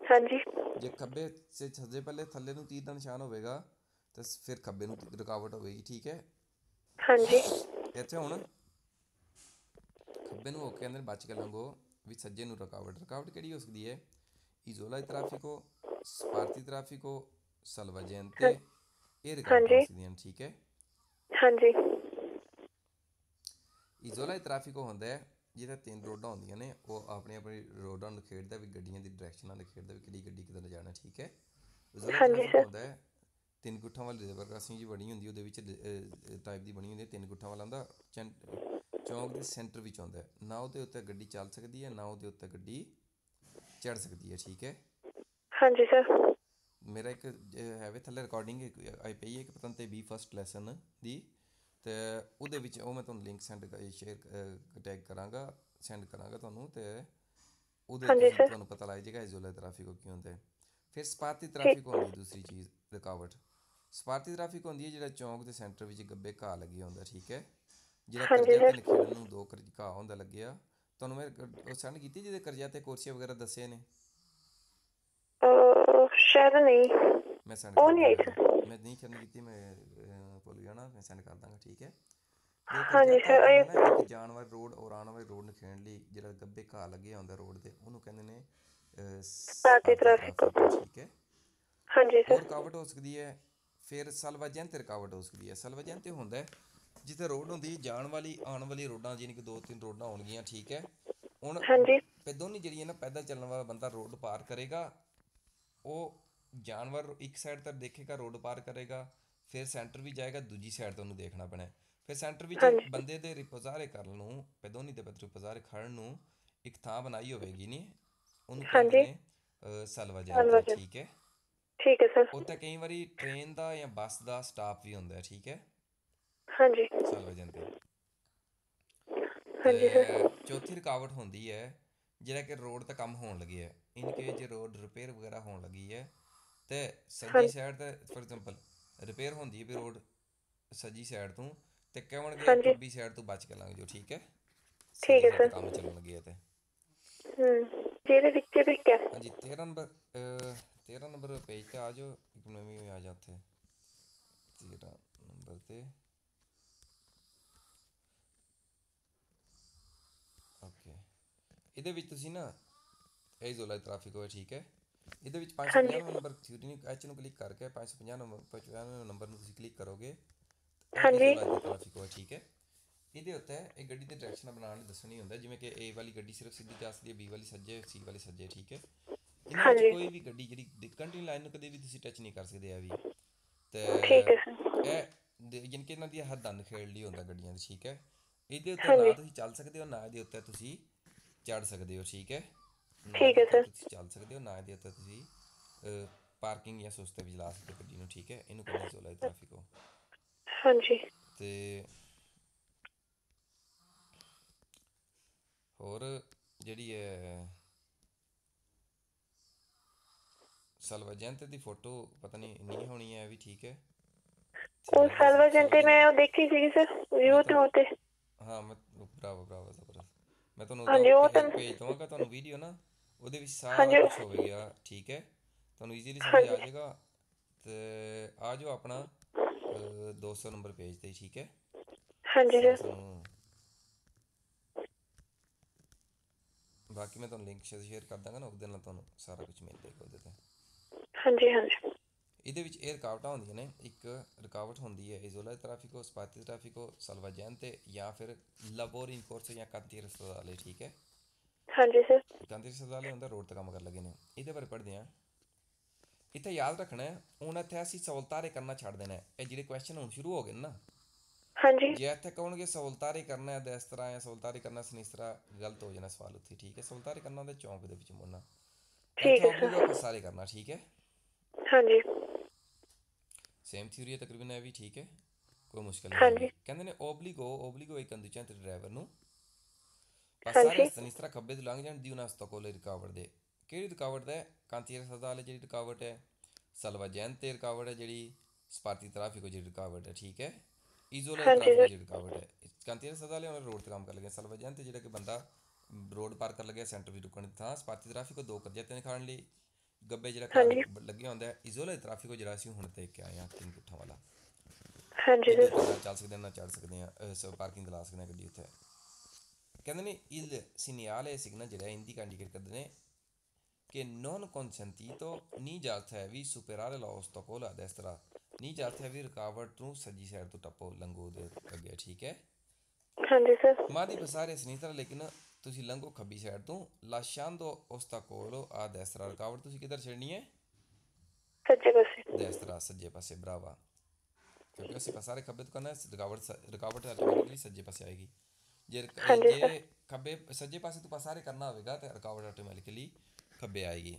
ਹਾਂਜੀ ਜੇ ਖੱਬੇ ਸੇ ਸੱਜੇ ਪਹਿਲੇ ਥੱਲੇ ਨੂੰ ਤੀਰ ਦਾ ਨਿਸ਼ਾਨ ਹੋਵੇਗਾ ਤਾਂ ਸ- ਫਿਰ ਖੱਬੇ ਨੂੰ ਤੀ- ਰੁਕਾਵਟ ਹੋਵੇਗੀ ਠੀਕ ਹੈ ਹਾਂਜੀ ਇੱਥੇ ਹੁਣ ਖੱਬੇ ਨੂੰ ਹੋ ਕੇ ਅੰਦਰ ਬਚ ਕੇ ਲੰਘੋ ਵੀ ਸੱਜੇ ਨੂੰ ਰੁਕਾਵਟ ਰੁਕਾਵਟ ਕਿਹੜੀ ਹੋ ਸਕਦੀ ਹੈ ਇਜ਼ੋਲਾ ਟ੍ਰੈਫਿਕੋ ਸਪਾਰਤੀ ਟ੍ਰੈਫਿਕੋ ਸਲਵਾਜੈਂਤੇ ਇਹ ਰੁਕਾਵਟ ਹੋ ਹਾਂਜੀ। ਸਕਦੀਆਂ ਹਨ ਠੀਕ ਹੈ? ਹਾਂਜੀ। ਇਜ਼ੋਲਾ ਟ੍ਰੈਫਿਕੋ ਹੁੰਦਾ ਹੈ ਜਿਹਦੇ ਤਿੰਨ ਰੋਡਾਂ ਹੁੰਦੀਆਂ ਨੇ ਉਹ ਆਪਣੀ ਆਪਣੀ ਰੋਡਾਂ ਨੂੰ ਖੇਡਦਾ ਵੀ ਗੱਡੀਆਂ ਦੀ ਡਾਇਰੈਕਸ਼ਨਾਂ ਨੂੰ ਖੇਡਦਾ ਵੀ ਕਿਹੜੀ ਗੱਡੀ ਕਿੱਧਰ ਜਾਣਾ ਠੀਕ ਹੈ? ਹਾਂਜੀ, sir। ਹੁੰਦਾ ਹੈ ਤਿੰਨ ਗੁੱਠਾਂ ਵਾਲੀ ਰਿਵਰ ਕ੍ਰਾਸਿੰਗ ਜੀ ਬਣੀ ਹੁੰਦੀ ਉਹਦੇ ਵਿੱਚ ਟਾਈਪ ਦੀ ਬਣੀ ਹੁੰਦੀ ਹੈ ਤਿੰਨ ਗੁੱਠਾਂ ਵਾਲਾ ਹੁੰਦਾ ਚੌਂਕ ਦੇ ਸੈਂਟਰ ਵਿੱਚ ਆਉਂਦਾ ਹੈ। ਨਾ ਉਹਦੇ ਉੱਤੇ ਗੱਡੀ ਚੱਲ ਸਕਦੀ ਹੈ ਨਾ ਉਹਦੇ ਉੱਤੇ ਗੱਡੀ ਚੜ ਸਕਦੀ ਹੈ ਠੀਕ ਹੈ? ਹਾਂਜੀ ਸਰ ਮੇਰਾ ਇੱਕ ਅਹ, ਹੈ ਵੇ ਥੱਲੇ ਰਿਕਾਰਡਿੰਗ ਆਈ ਪਈ ਹੈ ਇੱਕ ਪਤਨ ਤੇ ਬੀ ਫਸਟ ਲੈਸਨ ਦੀ। ਤੇ ਉਹਦੇ ਵਿੱਚ ਉਹ ਮੈਂ ਤੁਹਾਨੂੰ ਲਿੰਕ ਸੈਂਡ ਸ਼ੇਅਰ ਟੈਗ ਕਰਾਂਗਾ ਸੈਂਡ ਕਰਾਂਗਾ ਤੁਹਾਨੂੰ ਤੇ ਉਹਦੇ sir। ਤੁਹਾਨੂੰ ਪਤਾ ਲੱਗ ਜਾਏਗਾ ਇਜ਼ੋਲਾ ਟ੍ਰੈਫਿਕ ਕੀ ਹੁੰਦਾ ਹੈ। ਫਿਰ ਸਪਾਰਤੀ ਟ੍ਰੈਫਿਕ ਹੁੰਦੀ ਹੈ ਦੂਸਰੀ ਚੀਜ਼ ਰੁਕਾਵਟ। ਸਪਾਰਤੀ ਟ੍ਰੈਫਿਕ ਹੁੰਦੀ ਹੈ ਜਿਹੜਾ ਚੌਂਕ ਦੇ ਸੈਂਟਰ ਵਿੱਚ ਗੱਬੇ ਘਾਹ ਲੱਗਿਆ ਹੁੰਦਾ ਠੀਕ ਹੈ? ਜਿਹੜਾ ਕਰਜ਼ਾ। ਤੇ ਖੇਡਣ ਨੂੰ ਦੋ ਕਰ- ਘਾਹ ਹੁੰਦਾ ਲੱਗਿਆ। ਤੁਹਾਨੂੰ ਮੈਂ ਕ- ਉਹ ਸੈਂਡ ਕੀਤੀ ਜਿਹਦੇ ਕਰਜ਼ਾ ਤੇ ਕੁਰਸੀਆਂ ਵਗੈਰਾ ਦੱਸੇ ਨੇ? ਅਹ, ਸ਼ਾਇਦ ਨਹੀਂ ਮੈਂ ਸੈਂਡ ਉਹ ਨਹੀਂ ਆਈ ਮੈਂ ਨਹੀਂ ਕਰਨ ਕੀਤੀ ਮੈਂ ਅਹ, ਭੁੱਲ ਜਾਣਾ ਮੈਂ ਸੈਂਡ ਕਰ ਦਾਂਗਾ ਠੀਕ ਹੈ? ਹਾਂਜੀ sir, ਇਹ- ਨਾ ਇੱਕ ਜਾਣ ਵਾਲੀ ਰੋਡ ਔਰ ਲਈ ਜਿਹੜਾ ਗੱਬੇ ਹੁੰਦਾ ਰੋਡ ਤੇ ਉਹਨੂੰ ਕਹਿੰਦੇ ਨੇ ਅਹ, ਸਪਾਰਟੀ ਸਪਾਰਟੀ traffic। traffic, ਠੀਕ ਹੈ? ਹਾਂਜੀ ਹੋਰ ਸਰ ਰੁਕਾਵਟ ਹੋ ਸਕਦੀ ਹੈ ਫਿਰ ਸਲਵਜਨ ਤੇ ਰੁਕਾਵਟ ਹੋ ਸਕਦੀ ਹੈ। ਸਲਵਜਨ ਤੇ ਹੁੰਦਾ ਹੈ ਜਿੱਥੇ ਰੋਡ ਹੁੰਦੀ ਹੈ ਜਾਣ ਵਾਲੀ ਆਉਣ ਵਾਲੀ ਰੋਡਾਂ ਜਿਹਨੇ ਕਿ ਦੋ ਤਿੰਨ ਰੋਡਾਂ ਹੋਣਗੀਆਂ ਠੀਕ ਹੈ? ਹੁਣ ਹਾਂਜੀ। ਪੇ ਦੋਨੀ ਜਿਹੜੀਆਂ ਨਾ ਪੈਦਲ ਚੱਲਣ ਵਾਲਾ ਬੰਦਾ ਰੋਡ ਪਾਰ ਕਰੇਗਾ ਉਹ ਜਾਨਵਰ ਇੱਕ ਸਾਈਡ ਤੱਕ ਦੇਖੇਗਾ ਰੋਡ ਪਾਰ ਕਰੇਗਾ ਫਿਰ ਸੈਂਟਰ ਵੀ ਜਾਏਗਾ ਦੂਜੀ ਸਾਈਡ ਤੋਂ ਉਹਨੂੰ ਦੇਖਣਾ ਪੈਣਾ। ਫਿਰ ਸੈਂਟਰ ਵਿੱਚ। ਬੰਦੇ ਦੇ ਰਿਪੋਜ਼ਾਰੇ ਕਰਨ ਨੂੰ ਪੈਦੋਨੀ ਦੇ ਪੱਤਰ ਰਿਪੋਜ਼ਾਰੇ ਖੜਨ ਨੂੰ ਇੱਕ ਥਾਂ ਬਣਾਈ ਹੋਵੇਗੀ ਨਹੀਂ ਉਹਨੂੰ ਕਹਿੰਦੇ। ਨੇ ਸਲਵਾ ਜਾਂਦੇ। ਠੀਕ ਹੈ ਠੀਕ ਹੈ ਸਰ ਉੱਥੇ ਕਈ ਵਾਰੀ ਟ੍ਰੇਨ ਦਾ ਜਾਂ ਬੱਸ ਦਾ ਸਟਾਪ ਵੀ ਹੁੰਦਾ ਹੈ ਠੀਕ ਹੈ ਹਾਂਜੀ ਸਲਵਾ ਜਾਂਦੇ ਹਾਂਜੀ ਸਰ ਤੇ ਚੌਥੀ ਰੁਕਾਵਟ ਹੁੰਦੀ ਹੈ ਜਿਹੜਾ ਕਿ ਰੋਡ ਤੇ ਕੰਮ ਹੋਣ ਲੱਗੀ ਹੈ ਇਨ ਕੇਸ ਜੇ ਰੋਡ ਰਿਪੇਅਰ ਵਗੈਰਾ ਹੋਣ ਲੱਗੀ ਹੈ ਤੇ ਸੱਜੀ। ਸਾਈਡ ਤੇ ਫੋਰ ਐਗਜ਼ਾਮਪਲ ਰਿਪੇਅਰ ਹੁੰਦੀ ਹੈ ਵੀ ਰੋਡ ਸੱਜੀ ਸਾਈਡ ਤੋਂ ਤੇ ਕਹਿਣਗੇ ਹਾਂਜੀ। ਖੱਬੀ ਸਾਈਡ ਤੋਂ ਬਚ ਕੇ ਲੰਘ ਜਾਓ ਠੀਕ ਹੈ? ਠੀਕ ਹੈ ਸਰ। ਕੰਮ ਚੱਲਣ ਲੱਗੇ ਤੇ। ਹੂੰ ਜਿਹਦੇ ਵਿੱਚ ਵੀ ਕਿਆ ਹਾਂਜੀ 13 ਨੰਬਰ ਅਹ, 13 ਨੰਬਰ ਪੇਜ ਤੇ ਆ ਜਾਓ ਇੱਕ ਨਵੀਂ ਵੀ ਆ ਜਾ ਉੱਥੇ। 13 ਨੰਬਰ ਤੇ। ਓਕੇ ਇਹਦੇ ਵਿੱਚ ਤੁਸੀਂ ਨਾ ਇਹ ਜ਼ੋਲਾ ਟ੍ਰੈਫਿਕ ਹੋਇਆ ਠੀਕ ਹੈ? ਇਹਦੇ ਵਿੱਚ 550 ਨੰਬਰ ਥਿਊਰੀ ਨੂੰ ਐਚ ਨੂੰ ਕਲਿੱਕ ਕਰਕੇ 550 ਨੰਬਰ 95 ਨੰਬਰ ਨੂੰ ਤੁਸੀਂ ਕਲਿੱਕ ਕਰੋਗੇ ਹਾਂਜੀ। ਟ੍ਰੈਫਿਕ ਹੋਇਆ ਠੀਕ ਹੈ। ਇਹਦੇ ਉੱਤੇ ਇਹ ਗੱਡੀ ਦੀ ਡਾਇਰੈਕਸ਼ਨ ਬਣਾਉਣ ਲਈ ਦੱਸਣੀ ਹੁੰਦਾ ਜਿਵੇਂ ਕਿ A ਵਾਲੀ ਗੱਡੀ ਸਿਰਫ ਸਿੱਧੀ ਜਾ ਸਕਦੀ ਹੈ B ਵਾਲੀ ਸੱਜੇ C ਵਾਲੀ ਸੱਜੇ ਠੀਕ ਹੈ। ਇਹਨਾਂ ਵਿੱਚ। ਕੋਈ ਵੀ ਗੱਡੀ ਜਿਹੜੀ ਕੰਟੀਨਿਊ ਲਾਈਨ ਨੂੰ ਕਦੇ ਵੀ ਤੁਸੀਂ ਟੱਚ ਨਹੀਂ ਕਰ ਸਕਦੇ ਆ ਵੀ। ਤੇ ਠੀਕ ਹੈ ਸਰ। ਇਹ ਯਾਨੀ ਕਿ ਇਹਨਾਂ ਦੀ ਹੱਦਾਂ ਨਖੇੜ ਲਈ ਹੁੰਦਾ ਗੱਡੀਆਂ ਦੀ ਠੀਕ ਹੈ। ਇਹਦੇ ਉੱਤੇ। ਨਾ ਤੁਸੀਂ ਚੱਲ ਸਕਦੇ ਹੋ ਨਾ ਇਹਦੇ ਉੱਤੇ ਤੁਸੀਂ ਚੜ ਸਕਦੇ ਹੋ ਠੀਕ ਹੈ। ਨਾ ਠੀਕ ਹੈ ਇਹਦੇ ਉੱਤੇ ਸਰ। ਤੁਸੀਂ ਚੱਲ ਸਕਦੇ ਹੋ ਨਾ ਇਹਦੇ ਉੱਤੇ ਤੁਸੀਂ ਪਾਰਕਿੰਗ ਜਾਂ ਸੁਸਤੇ ਵੀ ਚਲਾ ਸਕਦੇ ਹੋ ਗੱਡੀ ਨੂੰ ਠੀਕ ਹੈ ਇਹਨੂੰ ਕਹਿੰਦੇ ਜ਼ੋਲਾ ਟ੍ਰੈਫਿਕ ਹੋ ਹਾਂਜੀ ਤੇ ਹੋਰ ਜਿਹੜੀ ਹੈ ਸਲਵਾ ਜੈਂਤ ਦੀ ਫੋਟੋ ਪਤਾ ਨਹੀਂ ਨਹੀਂ ਹੋਣੀ ਹੈ ਇਹ ਵੀ ਠੀਕ ਹੈ ਉਹ ਸਲਵਾ ਜੰਤੇ ਮੈਂ ਉਹ ਦੇਖੀ ਸੀਗੀ ਸਰ YouTube ਤੇ ਹਾਂ ਮੈਂ ਬਰਾਵੋ ਬਰਾਵੋ ਜ਼ਬਰਦਸਤ ਮੈਂ ਤੁਹਾਨੂੰ ਹਾਂਜੀ, ਉਹ ਉਹਦਾ ਤਾਂ- ਭੇਜ ਦਵਾਂਗਾ ਤੁਹਾਨੂੰ ਵੀਡੀਓ ਨਾ ਉਹਦੇ ਵਿੱਚ ਸਾਰਾ ਕੁਝ ਹੋਵੇਗਾ ਠੀਕ ਹੈ? ਤੁਹਾਨੂੰ ਈਜ਼ੀਲੀ ਸਮਝ ਆ। ਜਾਏਗਾ। ਤੇ ਆ ਜਾਓ ਆਪਣਾ ਅਹ, 200 ਨੰਬਰ ਪੇਜ ਤੇ ਠੀਕ ਹੈ? ਹਾਂਜੀ ਸਰ ਬਾਕੀ ਮੈਂ ਤੁਹਾਨੂੰ ਲਿੰਕ ਸ਼ੇਅਰ ਕਰ ਦਾਂਗਾ ਨਾ ਉਹਦੇ ਨਾਲ ਤੁਹਾਨੂੰ ਸਾਰਾ ਕੁਝ ਮਿਲ ਜਾਏਗਾ ਉਹਦੇ ਤੇ। ਹਾਂਜੀ ਹਾਂਜੀ। ਇਹਦੇ ਵਿੱਚ ਇਹ ਰੁਕਾਵਟਾਂ ਹੁੰਦੀਆਂ ਨੇ ਇੱਕ ਰੁਕਾਵਟ ਹੁੰਦੀ ਹੈ ਇਜ਼ੋਲਾ ਟ੍ਰੈਫਿਕੋ ਸਪਾਤੀ ਟ੍ਰੈਫਿਕੋ ਸਲਵਾਜੈਨ ਤੇ ਜਾਂ ਫਿਰ ਲਬੋਰ ਇਨ ਕੋਰਸ ਜਾਂ ਕਾਂਤੀ ਰਸਤਾਲੇ ਠੀਕ ਹੈ? ਹਾਂਜੀ ਸਰ ਕਾਂਤੀ ਰਸਤਾਲੇ ਹੁੰਦਾ ਰੋਡ ਤੇ ਕੰਮ ਕਰਨ ਲੱਗੇ ਨੇ। ਇਹਦੇ ਬਾਰੇ ਪੜ੍ਹਦੇ ਹਾਂ। ਇੱਥੇ ਯਾਦ ਰੱਖਣਾ ਹੈ ਹੁਣ ਇੱਥੇ ਅਸੀਂ ਸਹੂਲਤਾਰੇ ਕਰਨਾ ਛੱਡ ਦੇਣਾ ਹੈ। ਇਹ ਜਿਹੜੇ ਕੁਐਸਚਨ ਹੁਣ ਸ਼ੁਰੂ ਹੋ ਗਏ ਨੇ ਹਾਂਜੀ। ਜੇ ਇੱਥੇ ਕਹਣਗੇ ਸਹੂਲਤਾਰੇ ਕਰਨਾ ਹੈ ਤਾਂ ਇਸ ਤਰ੍ਹਾਂ ਹੈ ਸਹੂਲਤਾਰੇ ਕਰਨਾ ਸਨ ਇਸ ਤਰ੍ਹਾਂ ਗਲਤ ਹੋ ਜਾਣਾ ਸਵਾਲ ਉੱਥੇ ਠੀਕ ਹੈ? ਸਹੂਲਤਾਰੇ ਕਰਨਾ ਉਹਦੇ ਚੌਂਕ ਦੇ ਵਿੱਚ ਮੁੜਨਾ। ਠੀਕ ਹੈ ਹੋਊਗਾ ਸਾਰੇ ਕਰਨਾ ਠੀਕ ਹੈ? ਹਾਂਜੀ। ਸੇਮ ਥਿਊਰੀ ਹੈ ਤਕਰੀਬਨ ਇਹ ਵੀ ਠੀਕ ਹੈ? ਕੋਈ ਮੁਸ਼ਕਲ ਨਹੀਂ। ਕਹਿੰਦੇ ਨੇ ਓਬਲੀਗੋ ਓਬਲੀਗੋ ਇੱਕ ਕੰਦੂਚਾਂ ਤੇ ਡਰਾਈਵਰ ਨੂੰ ਪਰ। ਸਾਰੇ ਤਰ੍ਹਾਂ ਖੱਬੇ ਤੋਂ ਲੰਘ ਜਾਣ ਦੀ ਉਹਨਾਂ ਹਸਤਾ ਕੋਲੇ ਰੁਕਾਵਟ ਦੇ ਕਿਹੜੀ ਰੁਕਾਵਟ ਦਾ ਕਾਂਤੀ ਰਸਤਾ ਵਾਲੇ ਜਿਹੜੀ ਰੁਕਾਵਟ ਹੈ ਸਲਵਾ ਜੈਨ ਤੇ ਰੁਕਾਵਟ ਹੈ ਜਿਹੜੀ ਸਪਾਰਤੀ ਟ੍ਰੈਫਿਕ ਜਿਹੜੀ ਰੁਕਾਵਟ ਹੈ ਠੀਕ ਹੈ ਇਜ਼ੋਲਾ ਟ੍ਰੈਫਿਕ। ਜਿਹੜੀ ਰੁਕਾਵਟ ਹੈ ਕਾਂਤੀ ਰਸਤਾ ਵਾਲੇ ਉਹਨਾਂ ਰੋਡ ਤੇ ਕੰਮ ਕਰ ਲਗੇ ਸਲਵਾ ਜੈਨ ਤੇ ਜਿਹੜਾ ਕਿ ਬੰਦਾ ਰੋਡ ਪਾਰ ਕਰ ਲੱਗਿਆ ਸੈਂਟਰ ਵੀ ਰੁਕਣ ਦੀ ਥਾਂ ਸਪਾਰਤੀ ਟ੍ਰੈਫਿਕ ਦੋ ਕਰਜੇ ਤੇ ਖਾਣ ਲਈ ਗੱਬੇ ਜਿਹੜਾ ਲੱਗਿਆ ਹੁੰਦਾ ਹੈ ਇਜ਼ੋਲਾ ਟ੍ਰੈਫਿਕ ਜਿਹੜਾ ਅਸੀਂ ਹੁਣ ਦੇਖ ਕੇ ਆਏ ਹਾਂ ਤਿੰਨ ਪੁੱਠਾਂ ਵਾਲਾ ਹਾਂਜੀ ਚੱਲ ਸਕਦੇ ਹਾਂ, ਨਾ ਚੜ ਸਕਦੇ ਆ ਸੋ ਪਾਰਕਿੰਗ ਲਾ ਸਕਦੇ ਆ ਗੱਡੀ ਉੱਥੇ ਕਹਿੰਦੇ ਨੇ il segnale signa ਜਿਹੜਾ ਹਿੰਦੀ ਕਾ ਇੰਡੀਕੇਟ ਕਰਦੇ ਨੇ che non consentito ਨਹੀਂ ਜਾਤ ਹੈ ਵੀ superare l'ostacolo a destra ਨਹੀਂ ਜਾਤ ਹੈ ਵੀ ਰੁਕਾਵਟ ਨੂੰ ਸੱਜੀ ਸਾਈਡ ਤੋਂ ਟੱਪੋ ਲੰਘੋ ਦੇ ਅੱਗੇ ਠੀਕ ਹੈ ਹਾਂਜੀ ਸਰ ਮਾਦੀ ਬਸਾਰੇ ਸਿਨਿਸtra ਲੇਕਿਨ ਤੁਸੀਂ ਲੰਘੋ ਖੱਬੀ ਸਾਈਡ ਤੋਂ lasciando ostacolo a destra ਰੁਕਾਵਟ ਤੁਸੀਂ ਕਿੱਧਰ ਛੱਡਣੀ ਹੈ ਸੱਜੇ ਪਾਸੇ destra ਸੱਜੇ ਪਾਸੇ ਬਰਾਵਾ ਕਿਉਂਕਿ ਅਸੀਂ ਪਸਾਰੇ ਖੱਬੇ ਤੋਂ ਕਰਨਾ ਹੈ, ਰੁਕਾਵਟ ਸ- ਰੁਕਾਵਟ ਆਟੋਮੈਟਿਕਲੀ ਸੱਜੇ ਪਾਸੇ ਆਏਗੀ ਜੇ ਰੁਕ- ਹਾਂਜੀ ਜੇ ਖੱਬੇ ਸੱਜੇ ਪਾਸੇ ਤੋਂ ਪਸਾਰੇ ਕਰਨਾ ਹੋਵੇਗਾ ਤਾਂ ਰੁਕਾਵਟ ਆਟੋਮੈਟਿਕਲੀ ਖੱਬੇ ਆਏਗੀ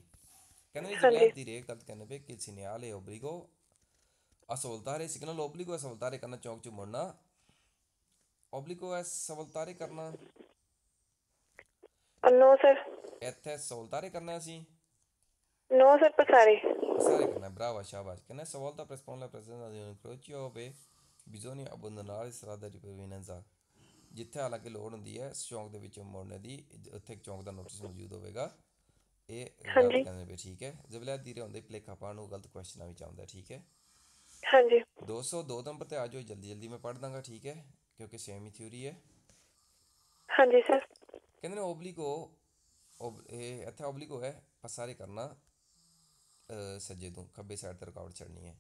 ਕਹਿੰਦੇ ਨੇ ਹਾਂਜੀ। ਜਿਹੜਾ ਧੀਰੇ ਗਲਤ ਕਰਨੇ ਪੇ ਕਿ ਸਿਨਿਆਲੇ ਓਬਲੀਗੋ ਅਸੋਲਤਾਰੇ ਸਿਗਨਲ ਓਬਲੀਗੋ ਅਸੋਲਤਾਰੇ ਕਰਨਾ ਚੌਂਕ ਚ ਮੁੜਨਾ ਓਬਲੀਗੋ ਅਸੋਲਤਾਰੇ ਕਰਨਾ ਨੋ ਸਰ ਇੱਥੇ ਅਸੋਲਤਾਰੇ ਕਰਨਾ ਅਸੀਂ no sir ਪਸਾਰੇ Passare con una brava shabash che nessa volta per la presenza di un incrocio dove bisogna abbandonare strada di provenienza ਜਿੱਥੇ ਹਾਲਾਂਕਿ ਲੋੜ ਹੁੰਦੀ ਹੈ ਚੌਂਕ ਦੇ ਵਿੱਚ ਮੋੜਨੇ ਦੀ ਉੱਥੇ ਇੱਕ ਚੌਂਕ ਦਾ ਨੋਟਿਸ ਮੌਜੂਦ ਹੋਵੇਗਾ। ਇਹ। ਕਹਿੰਦੇ ਪਏ ਠੀਕ ਹੈ। ਜਬਲਾ ਧੀਰੇ ਹੁੰਦੇ ਭਲੇਖਾ ਪਾਉਣ ਨੂੰ ਗਲਤ ਕੁਐਸਚਨਾਂ ਵਿੱਚ ਆਉਂਦਾ ਠੀਕ ਹੈ? ਹਾਂਜੀ। 202 ਨੰਬਰ ਤੇ ਆ ਜਾਓ ਜਲਦੀ ਜਲਦੀ ਮੈਂ ਪੜ੍ਹ ਦਾਂਗਾ ਠੀਕ ਹੈ? ਕਿਉਂਕਿ ਸੇਮ ਹੀ ਥਿਊਰੀ ਹੈ। ਹਾਂਜੀ ਸਰ ਕਹਿੰਦੇ ਨੇ ਓਬਲੀਗੋ ਓਬ- ਇਹ ਇੱਥੇ ਓਬਲੀਗੋ ਹੈ ਪਸਾਰੇ ਕਰਨਾ ਸੱਜੇ ਤੋਂ ਖੱਬੇ ਸਾਈਡ ਤੇ ਰੁਕਾਵਟ ਛੱਡਣੀ ਹੈ।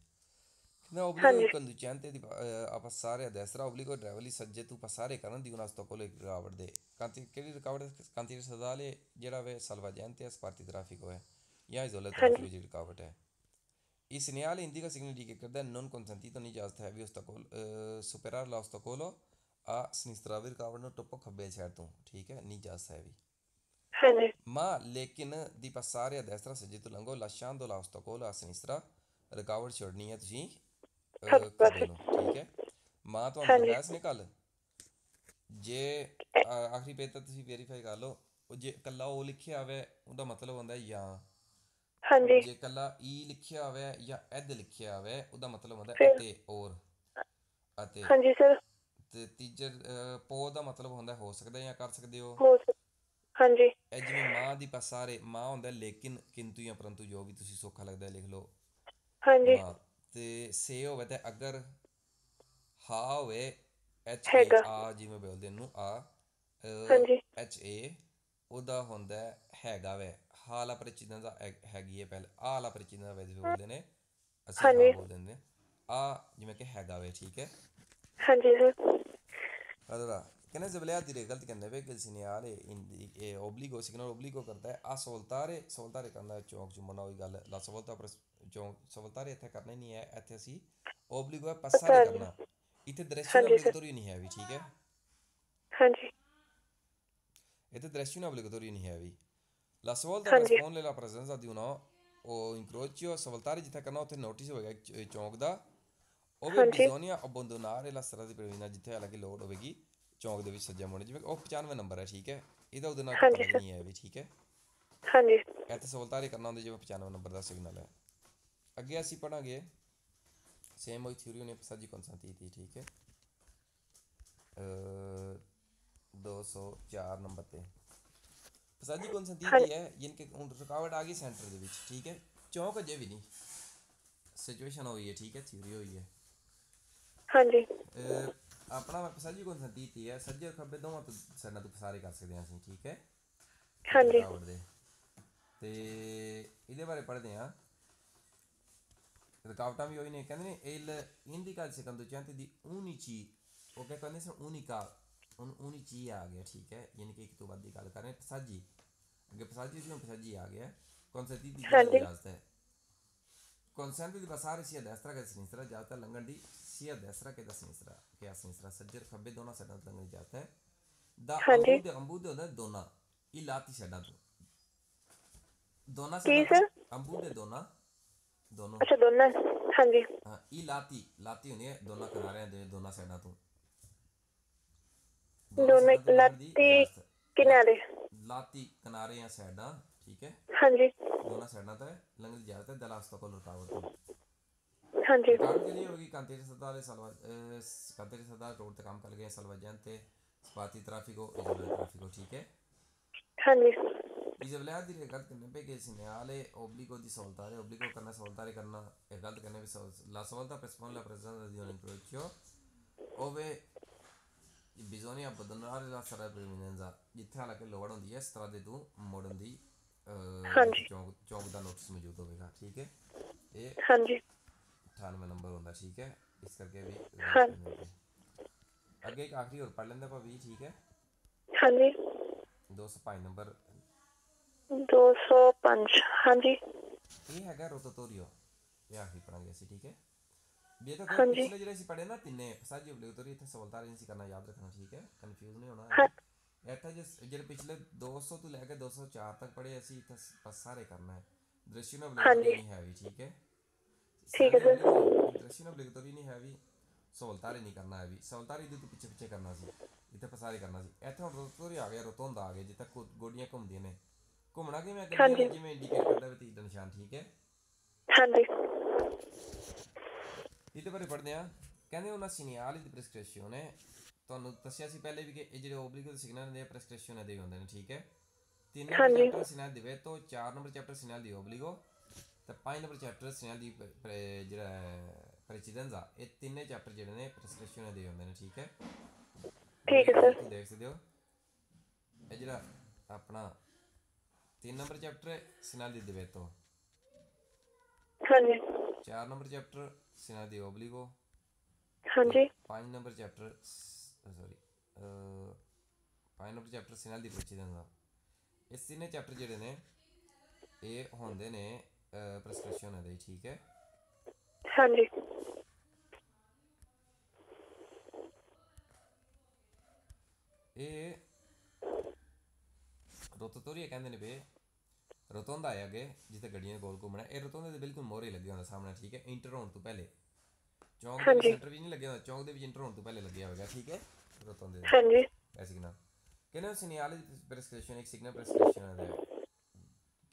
obligo conducente di, eh, a passare a destra, obbligo il driver di saggetto passare canone di una stoccola ricavard de. Cantieri ricavard cantieri statale जेड़ा वे salvagente a sparti traffico है. या इजोलेट ट्रैफ़िक की रुकावट है. इस न्यायालय हिंदी का सिग्नल ठीक करता है नॉन कंसेंटितो नहीं जाता है भी ostacolo eh, superar la ostacolo a sinistravir ricavard नो टप्पो खब्बे छेड़ तू ठीक है नहीं जाता है भी. Ma लेकिन di passare a destra saggetto lungo lasciando la ostacolo a sinistra ricavard छोड़नी है तुझी ਠੀਕ ਹੈ। ਮਾਂ ਤੁਹਾਨੂੰ ਹਾਂਜੀ। ਦਿਖਾਇਆ ਸੀ ਕੱਲ ਜੇ ਆਖਰੀ ਪੇਜ ਤੁਸੀਂ ਵੈਰੀਫਾਈ ਕਰ ਲਓ ਉਹ ਜੇ ਕੱਲਾ ਉਹ ਲਿਖਿਆ ਹੋਵੇ ਉਹਦਾ ਮਤਲਬ ਹੁੰਦਾ ਹੈ ਜਾਂ। ਹਾਂਜੀ। ਜੇ ਕੱਲਾ ਈ ਲਿਖਿਆ ਹੋਵੇ ਜਾਂ ਐਦ ਲਿਖਿਆ ਹੋਵੇ ਉਹਦਾ ਮਤਲਬ ਹੁੰਦਾ ਅਤੇ ਔਰ ਅਤੇ ਹਾਂਜੀ ਸਰ। ਤੇ ਤੀਜੇ ਪੋ ਦਾ ਮਤਲਬ ਹੁੰਦਾ ਹੈ ਸਕਦਾ ਜਾਂ ਕਰ ਸਕਦੇ ਹੋ। ਹੋ ਹਾਂਜੀ। ਇਹ ਜਿਵੇਂ ਮਾਂ ਦੀ ਪਸਾਰੇ ਮਾਂ ਹੁੰਦਾ ਲੇਕਿਨ ਕਿੰਤੂ ਜਾਂ ਪਰੰਤੂ ਜੋ ਵੀ ਤੁਸੀਂ ਸੌਖਾ ਲੱਗਦਾ ਲਿਖ ਲਓ। ਹਾਂਜੀ। ਤੇ ਸੇ ਹੋਵੇ ਤੇ ਅਗਰ ਹਾ ਹੋਵੇ ਐਚ। ਆ ਜਿਵੇਂ ਬੋਲਦੇ ਨੂੰ ਆ ਹਾਂਜੀ। ਐਚ ਏ ਉਹਦਾ ਹੁੰਦਾ ਹੈ ਹੈਗਾ ਵੇ। ਹਾਲਾ ਪਰਿਚਿਤਾਂ ਦਾ ਹੈਗ- ਹੈ ਪਹਿਲੇ ਆ ਵਾਲਾ ਪਰਿਚਿਤਾਂ ਦਾ ਵੈਸੇ ਬੋਲਦੇ ਨੇ ਅਸੀਂ। ਆ ਬੋਲਦੇ ਨੇ ਆ। ਜਿਵੇਂ ਕਿ ਹੈਗਾ ਵੇ ਠੀਕ ਹੈ? ਹਾਂਜੀ ਸਰ Allora, ਕਹਿੰਦੇ ਜ਼ਬਲਿਆਤੀ ਗਲਤ ਕਹਿੰਦੇ ਵੇ ਕਿ ਸਿਨਿਆਰੇ ਇਹ ਓਬਲੀਗੋ ਸਿਗਨਲ ਓਬਲੀਗੋ ਕਰਦਾ ਹੈ ਆ ਸਵਲਤਾਰੇ ਸਵਲਤਾਰੇ ਕਹਿੰਦਾ ਚੌਂਕ ਜੁਮਨਾ ਹੋਈ ਗੱਲ ਲਾ ਸਵਲਤਾ ਪਰ ਚੌਂਕ ਸਵਲਤਾਰੇ ਇੱਥੇ ਕਰਨਾ ਨਹੀਂ ਹੈ ਇੱਥੇ ਅਸੀਂ ਓਬਲੀਗੋ ਹੈ ਪੱਸਾ ਨਹੀਂ ਕਰਨਾ ਇੱਥੇ ਦ੍ਰਿਸ਼ਟੀ ਓਬਲੀਗੋਰੀ ਨਹੀਂ ਹੈ ਵੀ ਠੀਕ ਹੈ ਹਾਂਜੀ ਇੱਥੇ ਦ੍ਰਿਸ਼ਟੀ ਓਬਲੀਗੋਰੀ ਨਹੀਂ ਹੈ ਵੀ ਲਾ ਸਵਲਤਾ ਰਿਸਪੌਂਡ ਲੈ ਲਾ ਪ੍ਰੈਜ਼ੈਂਸ ਆਦੀ ਉਹਨਾਂ ਉਹ ਇਨਕਰੋਚਿਓ ਸਵਲਤਾਰੇ ਜਿੱਥੇ ਕਰਨਾ ਉੱਥੇ ਨੋਟਿਸ ਹੋਏਗਾ ਚੌਂਕ ਦਾ ਉਹ ਵੀ ਬਿਜ਼ੋਨੀਆ ਅਬੰਦੋਨਾਰੇ ਲਾ ਸਰਦੀ ਪ੍ਰਵੀਨਾ ਜਿੱਥੇ ਹਾਲਾਂਕਿ ਲੋਡ ਹੋਵੇਗੀ ਚੌਂਕ ਦੇ ਵਿੱਚ ਸੱਜਾ ਮੁੜਨ ਜਿਵੇਂ ਉਹ 95 ਨੰਬਰ ਹੈ ਠੀਕ ਹੈ ਇਹਦਾ ਉਹਦੇ ਨਾਲ ਕੋਈ ਪਤਾ ਨਹੀਂ ਹੈ ਵੀ ਠੀਕ ਹੈ ਹਾਂਜੀ ਇੱਥੇ ਸਵਲਤਾਰੇ ਕਰਨਾ ਹੁੰਦਾ ਜਿਵੇਂ 95 ਨੰਬਰ ਦਾ ਸਿਗਨਲ ਹੈ ਅੱਗੇ ਅਸੀਂ ਪੜਾਂਗੇ ਸੇਮ ਹੋਈ ਥਿਊਰੀ ਉਹਨੇ ਪਸਾਜੀ ਕਨਸੈਂਟੀ ਠੀਕ ਹੈ ਅ 204 ਨੰਬਰ ਤੇ ਪਸਾਜੀ ਕਨਸੈਂਟੀ ਹੈ ਯਾਨੀ ਕਿ ਹੁਣ ਰੁਕਾਵਟ ਆ ਗਈ ਸੈਂਟਰ ਦੇ ਵਿੱਚ ਠੀਕ ਹੈ ਚੌਂਕ ਅਜੇ ਵੀ ਨਹੀਂ ਸਿਚੁਏਸ਼ਨ ਹੋਈ ਹੈ ਠੀਕ ਹੈ ਥਿਊਰੀ ਹੋਈ ਹੈ ਹਾਂਜੀ ਅਹ ਆਪਣਾ ਪਸਾਜੀ ਕਨਸੈਂਟੀ ਹੈ ਸੱਜੇ ਔਰ ਖੱਬੇ ਦੋਵਾਂ ਤੋਂ ਸਾਈਡਾਂ ਤੋਂ ਪਸਾਰੇ ਕਰ ਸਕਦੇ ਹਾਂ ਅਸੀਂ ਠੀਕ ਹੈ? ਹਾਂਜੀ। ਦੇ। ਤੇ ਇਹਦੇ ਬਾਰੇ ਪੜ੍ਹਦੇ ਹਾਂ। ਰੁਕਾਵਟਾਂ ਵੀ ਹੋਈ ਨੇ ਕਹਿੰਦੇ ਨੇ il indica il seconducente di unici ਉਹ ਕਿਆ ਕਹਿੰਦੇ ਸਨ unica ਹੁਣ unici ਆ ਗਿਆ ਠੀਕ ਹੈ? ਯਾਨੀ ਕਿ ਇੱਕ ਤੋਂ ਵੱਧ ਦੀ ਗੱਲ ਕਰ ਰਹੇ ਪਸਾਜੀ ਅੱਗੇ ਪਸਾਜੀ ਸੀ ਹੁਣ ਪਸਾਜੀ ਆ ਗਿਆ। consentiti di ਹਾਂਜੀ। ijaza ਹੈ। Consent with basar is destra ke sinisra jata langandi sia destra ke sinisra ke sinisra sajjar khabbe dona sada langandi jata hai da ambud ambud hoda dona ilati sada do dona sada ambud dona दोनों अच्छा दोनों हाँ जी हाँ ई लाती लाती होनी है दोनों किनारे हैं दोनों साइडा तो दोनों लाती किनारे लाती किनारे या साइडा ਦੇ ਦੋਨਾਂ ਸਾਈਡਾਂ ਤੋਂ ਦੋਨੇ ਸਾਈਡਾਂ ਤੋਂ ਲੰਘਣ ਦੀ ਲਾਤੀ ਇਜਾਜ਼ਤ ਹੈ। ਕਿਨਾਰੇ ਲਾਤੀ ਕਿਨਾਰੇ ਜਾਂ ਸਾਈਡਾਂ ਠੀਕ ਹੈ ਹਾਂਜੀ ਦੋਨਾਂ ਸਾਈਡਾਂ ਤੇ ਲੰਘਣ ਦੀ ਇਜਾਜ਼ਤ ਹੈ ਦਲਾਸਤਾ ਕੋਲ ਰੁਕਾਵਟ ਤੋਂ ਹਾਂਜੀ काम के लिए होगी कांतेरे सरदार सलवा कांतेरे सरदार रोड पे काम कर गए salvagente spati traffico e giornale traffico ठीक है ਹਾਂਜੀ Isabella di galt करने पे che il segnale obbligo di saltare obbligo करना saltare करना e galt करने पे sol- la svolta pressupone la presenza di un incrocio ove bisogna abbandonare la strada di preminenza ਜਿੱਥੇ ਹਾਲਾਂਕਿ ਲੋੜ ਹੁੰਦੀ ਹੈ ਸਟਰਾਦੇ ਤੋਂ ਮੁੜਨ ਦੀ ਅਹ, ਹਾਂਜੀ। ਚੌਂਕ ਚੌਂਕ ਦਾ ਨੋਟਿਸ ਮੌਜੂਦ ਹੋਵੇਗਾ ਠੀਕ ਹੈ ਇਹ ਹਾਂਜੀ 98 ਨੰਬਰ ਹੁੰਦਾ ਠੀਕ ਹੈ ਇਸ ਕਰਕੇ ਵੀ ਹਾਂ। ਅੱਗੇ ਇੱਕ ਆਖਰੀ ਹੋਰ ਪੜ ਲੈਂਦਾ ਭਾਵੇਂ ਠੀਕ ਹੈ ਹਾਂਜੀ 205 ਨੰਬਰ 205 ਹਾਂਜੀ ਇਹ ਹੈਗਾ ਰੋਟੋਟੋਰੀਓ ਇਹ ਆਖਰੀ ਪੜਾਂਗੇ ਅਸੀਂ ਠੀਕ ਹੈ ਵੀ ਇਹ ਤਾਂ ਹਾਂਜੀ। ਪਿਛਲੇ ਜਿਹੜੇ ਅਸੀਂ ਪੜੇ ਨਾ ਤਿੰਨੇ ਸਾਜੀ obligatory ਇੱਥੇ ਸਵਾਲਤਾਰ ਨਹੀਂ ਸੀ ਕਰਨਾ ਯਾਦ ਰੱਖਣਾ ਠੀਕ ਹੈ ਕਨਫਿਊਜ਼ ਨਹੀਂ ਹੋਣਾ ਹਾਂ। ਇੱਥੇ ਜਿਸ ਜਿਹੜੇ ਪਿਛਲੇ 200 ਤੋਂ ਲੈ ਕੇ 204 ਤੱਕ ਪੜੇ ਅਸੀਂ ਇੱਥੇ ਸ- ਬਸ ਸਾਰੇ ਕਰਨਾ ਹੈ ਦ੍ਰਿਸ਼ਯ obligatory ਹਾਂਜੀ। ਨਹੀਂ ਹੈ ਵੀ ਠੀਕ ਹੈ ਠੀਕ ਹੈ ਸਰ। ਦ੍ਰਿਸ਼ਯ obligatory ਨਹੀਂ ਹੈ ਵੀ ਸਵਾਲਤਾਰ ਨਹੀਂ ਕਰਨਾ ਹੈ ਵੀ ਸਵਾਲਤਾਰ ਇਹਦੇ ਤੋਂ ਪਿੱਛੇ ਪਿੱਛੇ ਕਰਨਾ ਸੀ ਇੱਥੇ ਪਸਾਰੇ ਕਰਨਾ ਸੀ ਇੱਥੇ ਹੁਣ ਰੋਟੋਟੋਰੀ ਆ ਗਿਆ ਰੋਤੋਂਦਾ ਆ ਗਿਆ ਜਿੱਥੇ ਕੋ- ਗੋਡੀਆਂ ਘੁੰਮਦੀਆਂ ਨੇ ਘੁੰਮਣਾ ਕਿਵੇਂ ਅੱਗੇ ਹਾਂਜੀ। ਜਿਵੇਂ ਇੰਡੀਕੇਟ ਕਰਦਾ ਵੀ ਤੀਰ ਦਾ ਨਿਸ਼ਾਨ ਠੀਕ ਹੈ ਹਾਂਜੀ ਇਹਦੇ ਬਾਰੇ ਪੜ੍ਹਦੇ ਆ ਕਹਿੰਦੇ ਉਹਨਾਂ ਸੀਨੀਆਲੀ ਦੀ ਪ੍ਰੈਸਕ੍ਰਿਪਸ਼ਨ ਤੁਹਾਨੂੰ ਦੱਸਿਆ ਸੀ ਪਹਿਲੇ ਵੀ ਕਿ ਇਹ ਜਿਹੜੇ ਓਬਲੀਗੋ ਸਿਗਨਲ ਦੇ ਪ੍ਰੈਸਕ੍ਰਿਪਸ਼ਨ ਦੇ ਹੁੰਦੇ ਨੇ ਠੀਕ ਹੈ ਤਿੰਨ ਨੰਬਰ ਹਾਂਜੀ। ਚੈਪਟਰ ਸਿਗਨਲ ਦੇ ਤੋਂ ਚਾਰ ਨੰਬਰ ਚੈਪਟਰ ਸਿਗਨਲ ਦੀ ਓਬਲੀਗੋ ਤੇ ਪੰਜ ਨੰਬਰ ਚੈਪਟਰ ਸਿਗਨਲ ਦੀ ਪ- ਪ- ਜਿਹੜਾ ਪ੍ਰੈਸੀਡੈਂਸ ਆ ਇਹ ਤਿੰਨੇ ਚੈਪਟਰ ਜਿਹੜੇ ਨੇ ਪ੍ਰੈਸਕ੍ਰਿਪਸ਼ਨ ਦੇ ਹੁੰਦੇ ਨੇ ਠੀਕ ਹੈ ਠੀਕ ਹੈ ਸਰ ਤੁਸੀਂ ਦੇਖ ਸਕਦੇ ਹੋ ਇਹ ਜਿਹੜਾ ਆਪਣਾ 3 ਨੰਬਰ ਚੈਪਟਰ ਹੈ ਸਿਨਾਲ ਦੀ ਦਿਵੇਤੋ ਹਾਂਜੀ 4 ਨੰਬਰ ਚੈਪਟਰ ਸਿਨਾਲ ਦੀ ਓਬਲੀਗੋ ਹਾਂਜੀ 5 ਨੰਬਰ ਚੈਪਟਰ സോറി പൈനൊട്ട് ചാപ്റ്റർ സിനാൽ ദിപ്പിച്ചതെന്നതാണ് എസ്സിൻ്റെ ചാപ്റ്റർ जेह्ड़े ने एह् होंदे ने प्रिस्क्रिप्शन दे ठीक है? हाँ जी. एह् रुत्त तोरियै कहंदे न पे रुत्त होंदा ऐ अग्गें जित्थै गड्डियें घूमना एह् रुत्त होंदा बिल्कुल मोरे लगे होंदा सामनै ठीक ऐ इंटर होने तू पैह्लें ਚੌਂਕ ਦੇ ਹਾਂਜੀ। ਸੈਂਟਰ ਵੀ ਨਹੀਂ ਲੱਗਿਆ ਹੁੰਦਾ ਚੌਂਕ ਦੇ ਵਿੱਚ ਇੰਟਰ ਹੋਣ ਤੋਂ ਪਹਿਲੇ ਲੱਗਿਆ ਹੋਵੇਗਾ ਠੀਕ ਹੈ ਰਤੋਂਦੇ ਦੇ ਹਾਂਜੀ ਇਹ ਸਿਗਨਲ ਕਹਿੰਦੇ ਸਿਗਨਲ ਦੀ ਪ੍ਰੈਸਕ੍ਰਿਪਸ਼ਨ ਇੱਕ ਸਿਗਨਲ ਪ੍ਰੈਸਕ੍ਰਿਪਸ਼ਨ ਹੈ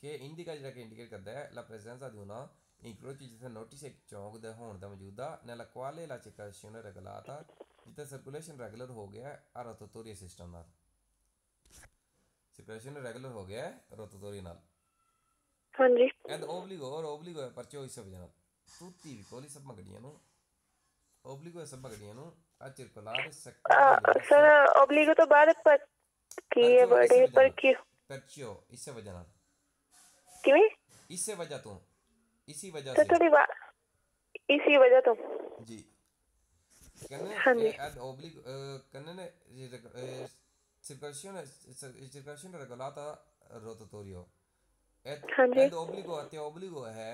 ਕਿ ਇੰਡੀਕਾ ਜਿਹੜਾ ਕਿ ਇੰਡੀਕੇਟ ਕਰਦਾ ਹੈ la presenza di una incroci ਜਿੱਥੇ ਨੋਟਿਸ ਇੱਕ ਚੌਂਕ ਦੇ ਹੋਣ ਦਾ ਮੌਜੂਦਾ nella quale la circolazione regolata ਜਿੱਥੇ ਸਰਕੂਲੇਸ਼ਨ ਰੈਗੂਲਰ ਹੋ ਗਿਆ ਹੈ ਆ ਰੋਟਾਟੋਰੀ ਸਿਸਟਮ ਨਾਲ ਸਰਕੂਲੇਸ਼ਨ ਰੈਗੂਲਰ ਹੋ ਗਿਆ ਹੈ ਰੋਟਾਟੋਰੀ ਨਾਲ ਹਾਂਜੀ ed obbligo or obbligo è perciò il sovviano tutti i vicoli sub ਗੱਡੀਆਂ ਨੂੰ ඔබ්ලිගෝ සම්බගඩියනු අචිර්කලාර सर ओब्लिगो तो बाद पर किए बड़े पर क्यों परचियो इससे वजह ना किमी इससे वजह तो इसी वजह से थोड़ी बात इसी वजह तो जी कने हाँ जी अद ओब्लिग कने ने circulazione circolazione regolata rotatorio ed, हाँ जी. ed obbligo a te obbligo है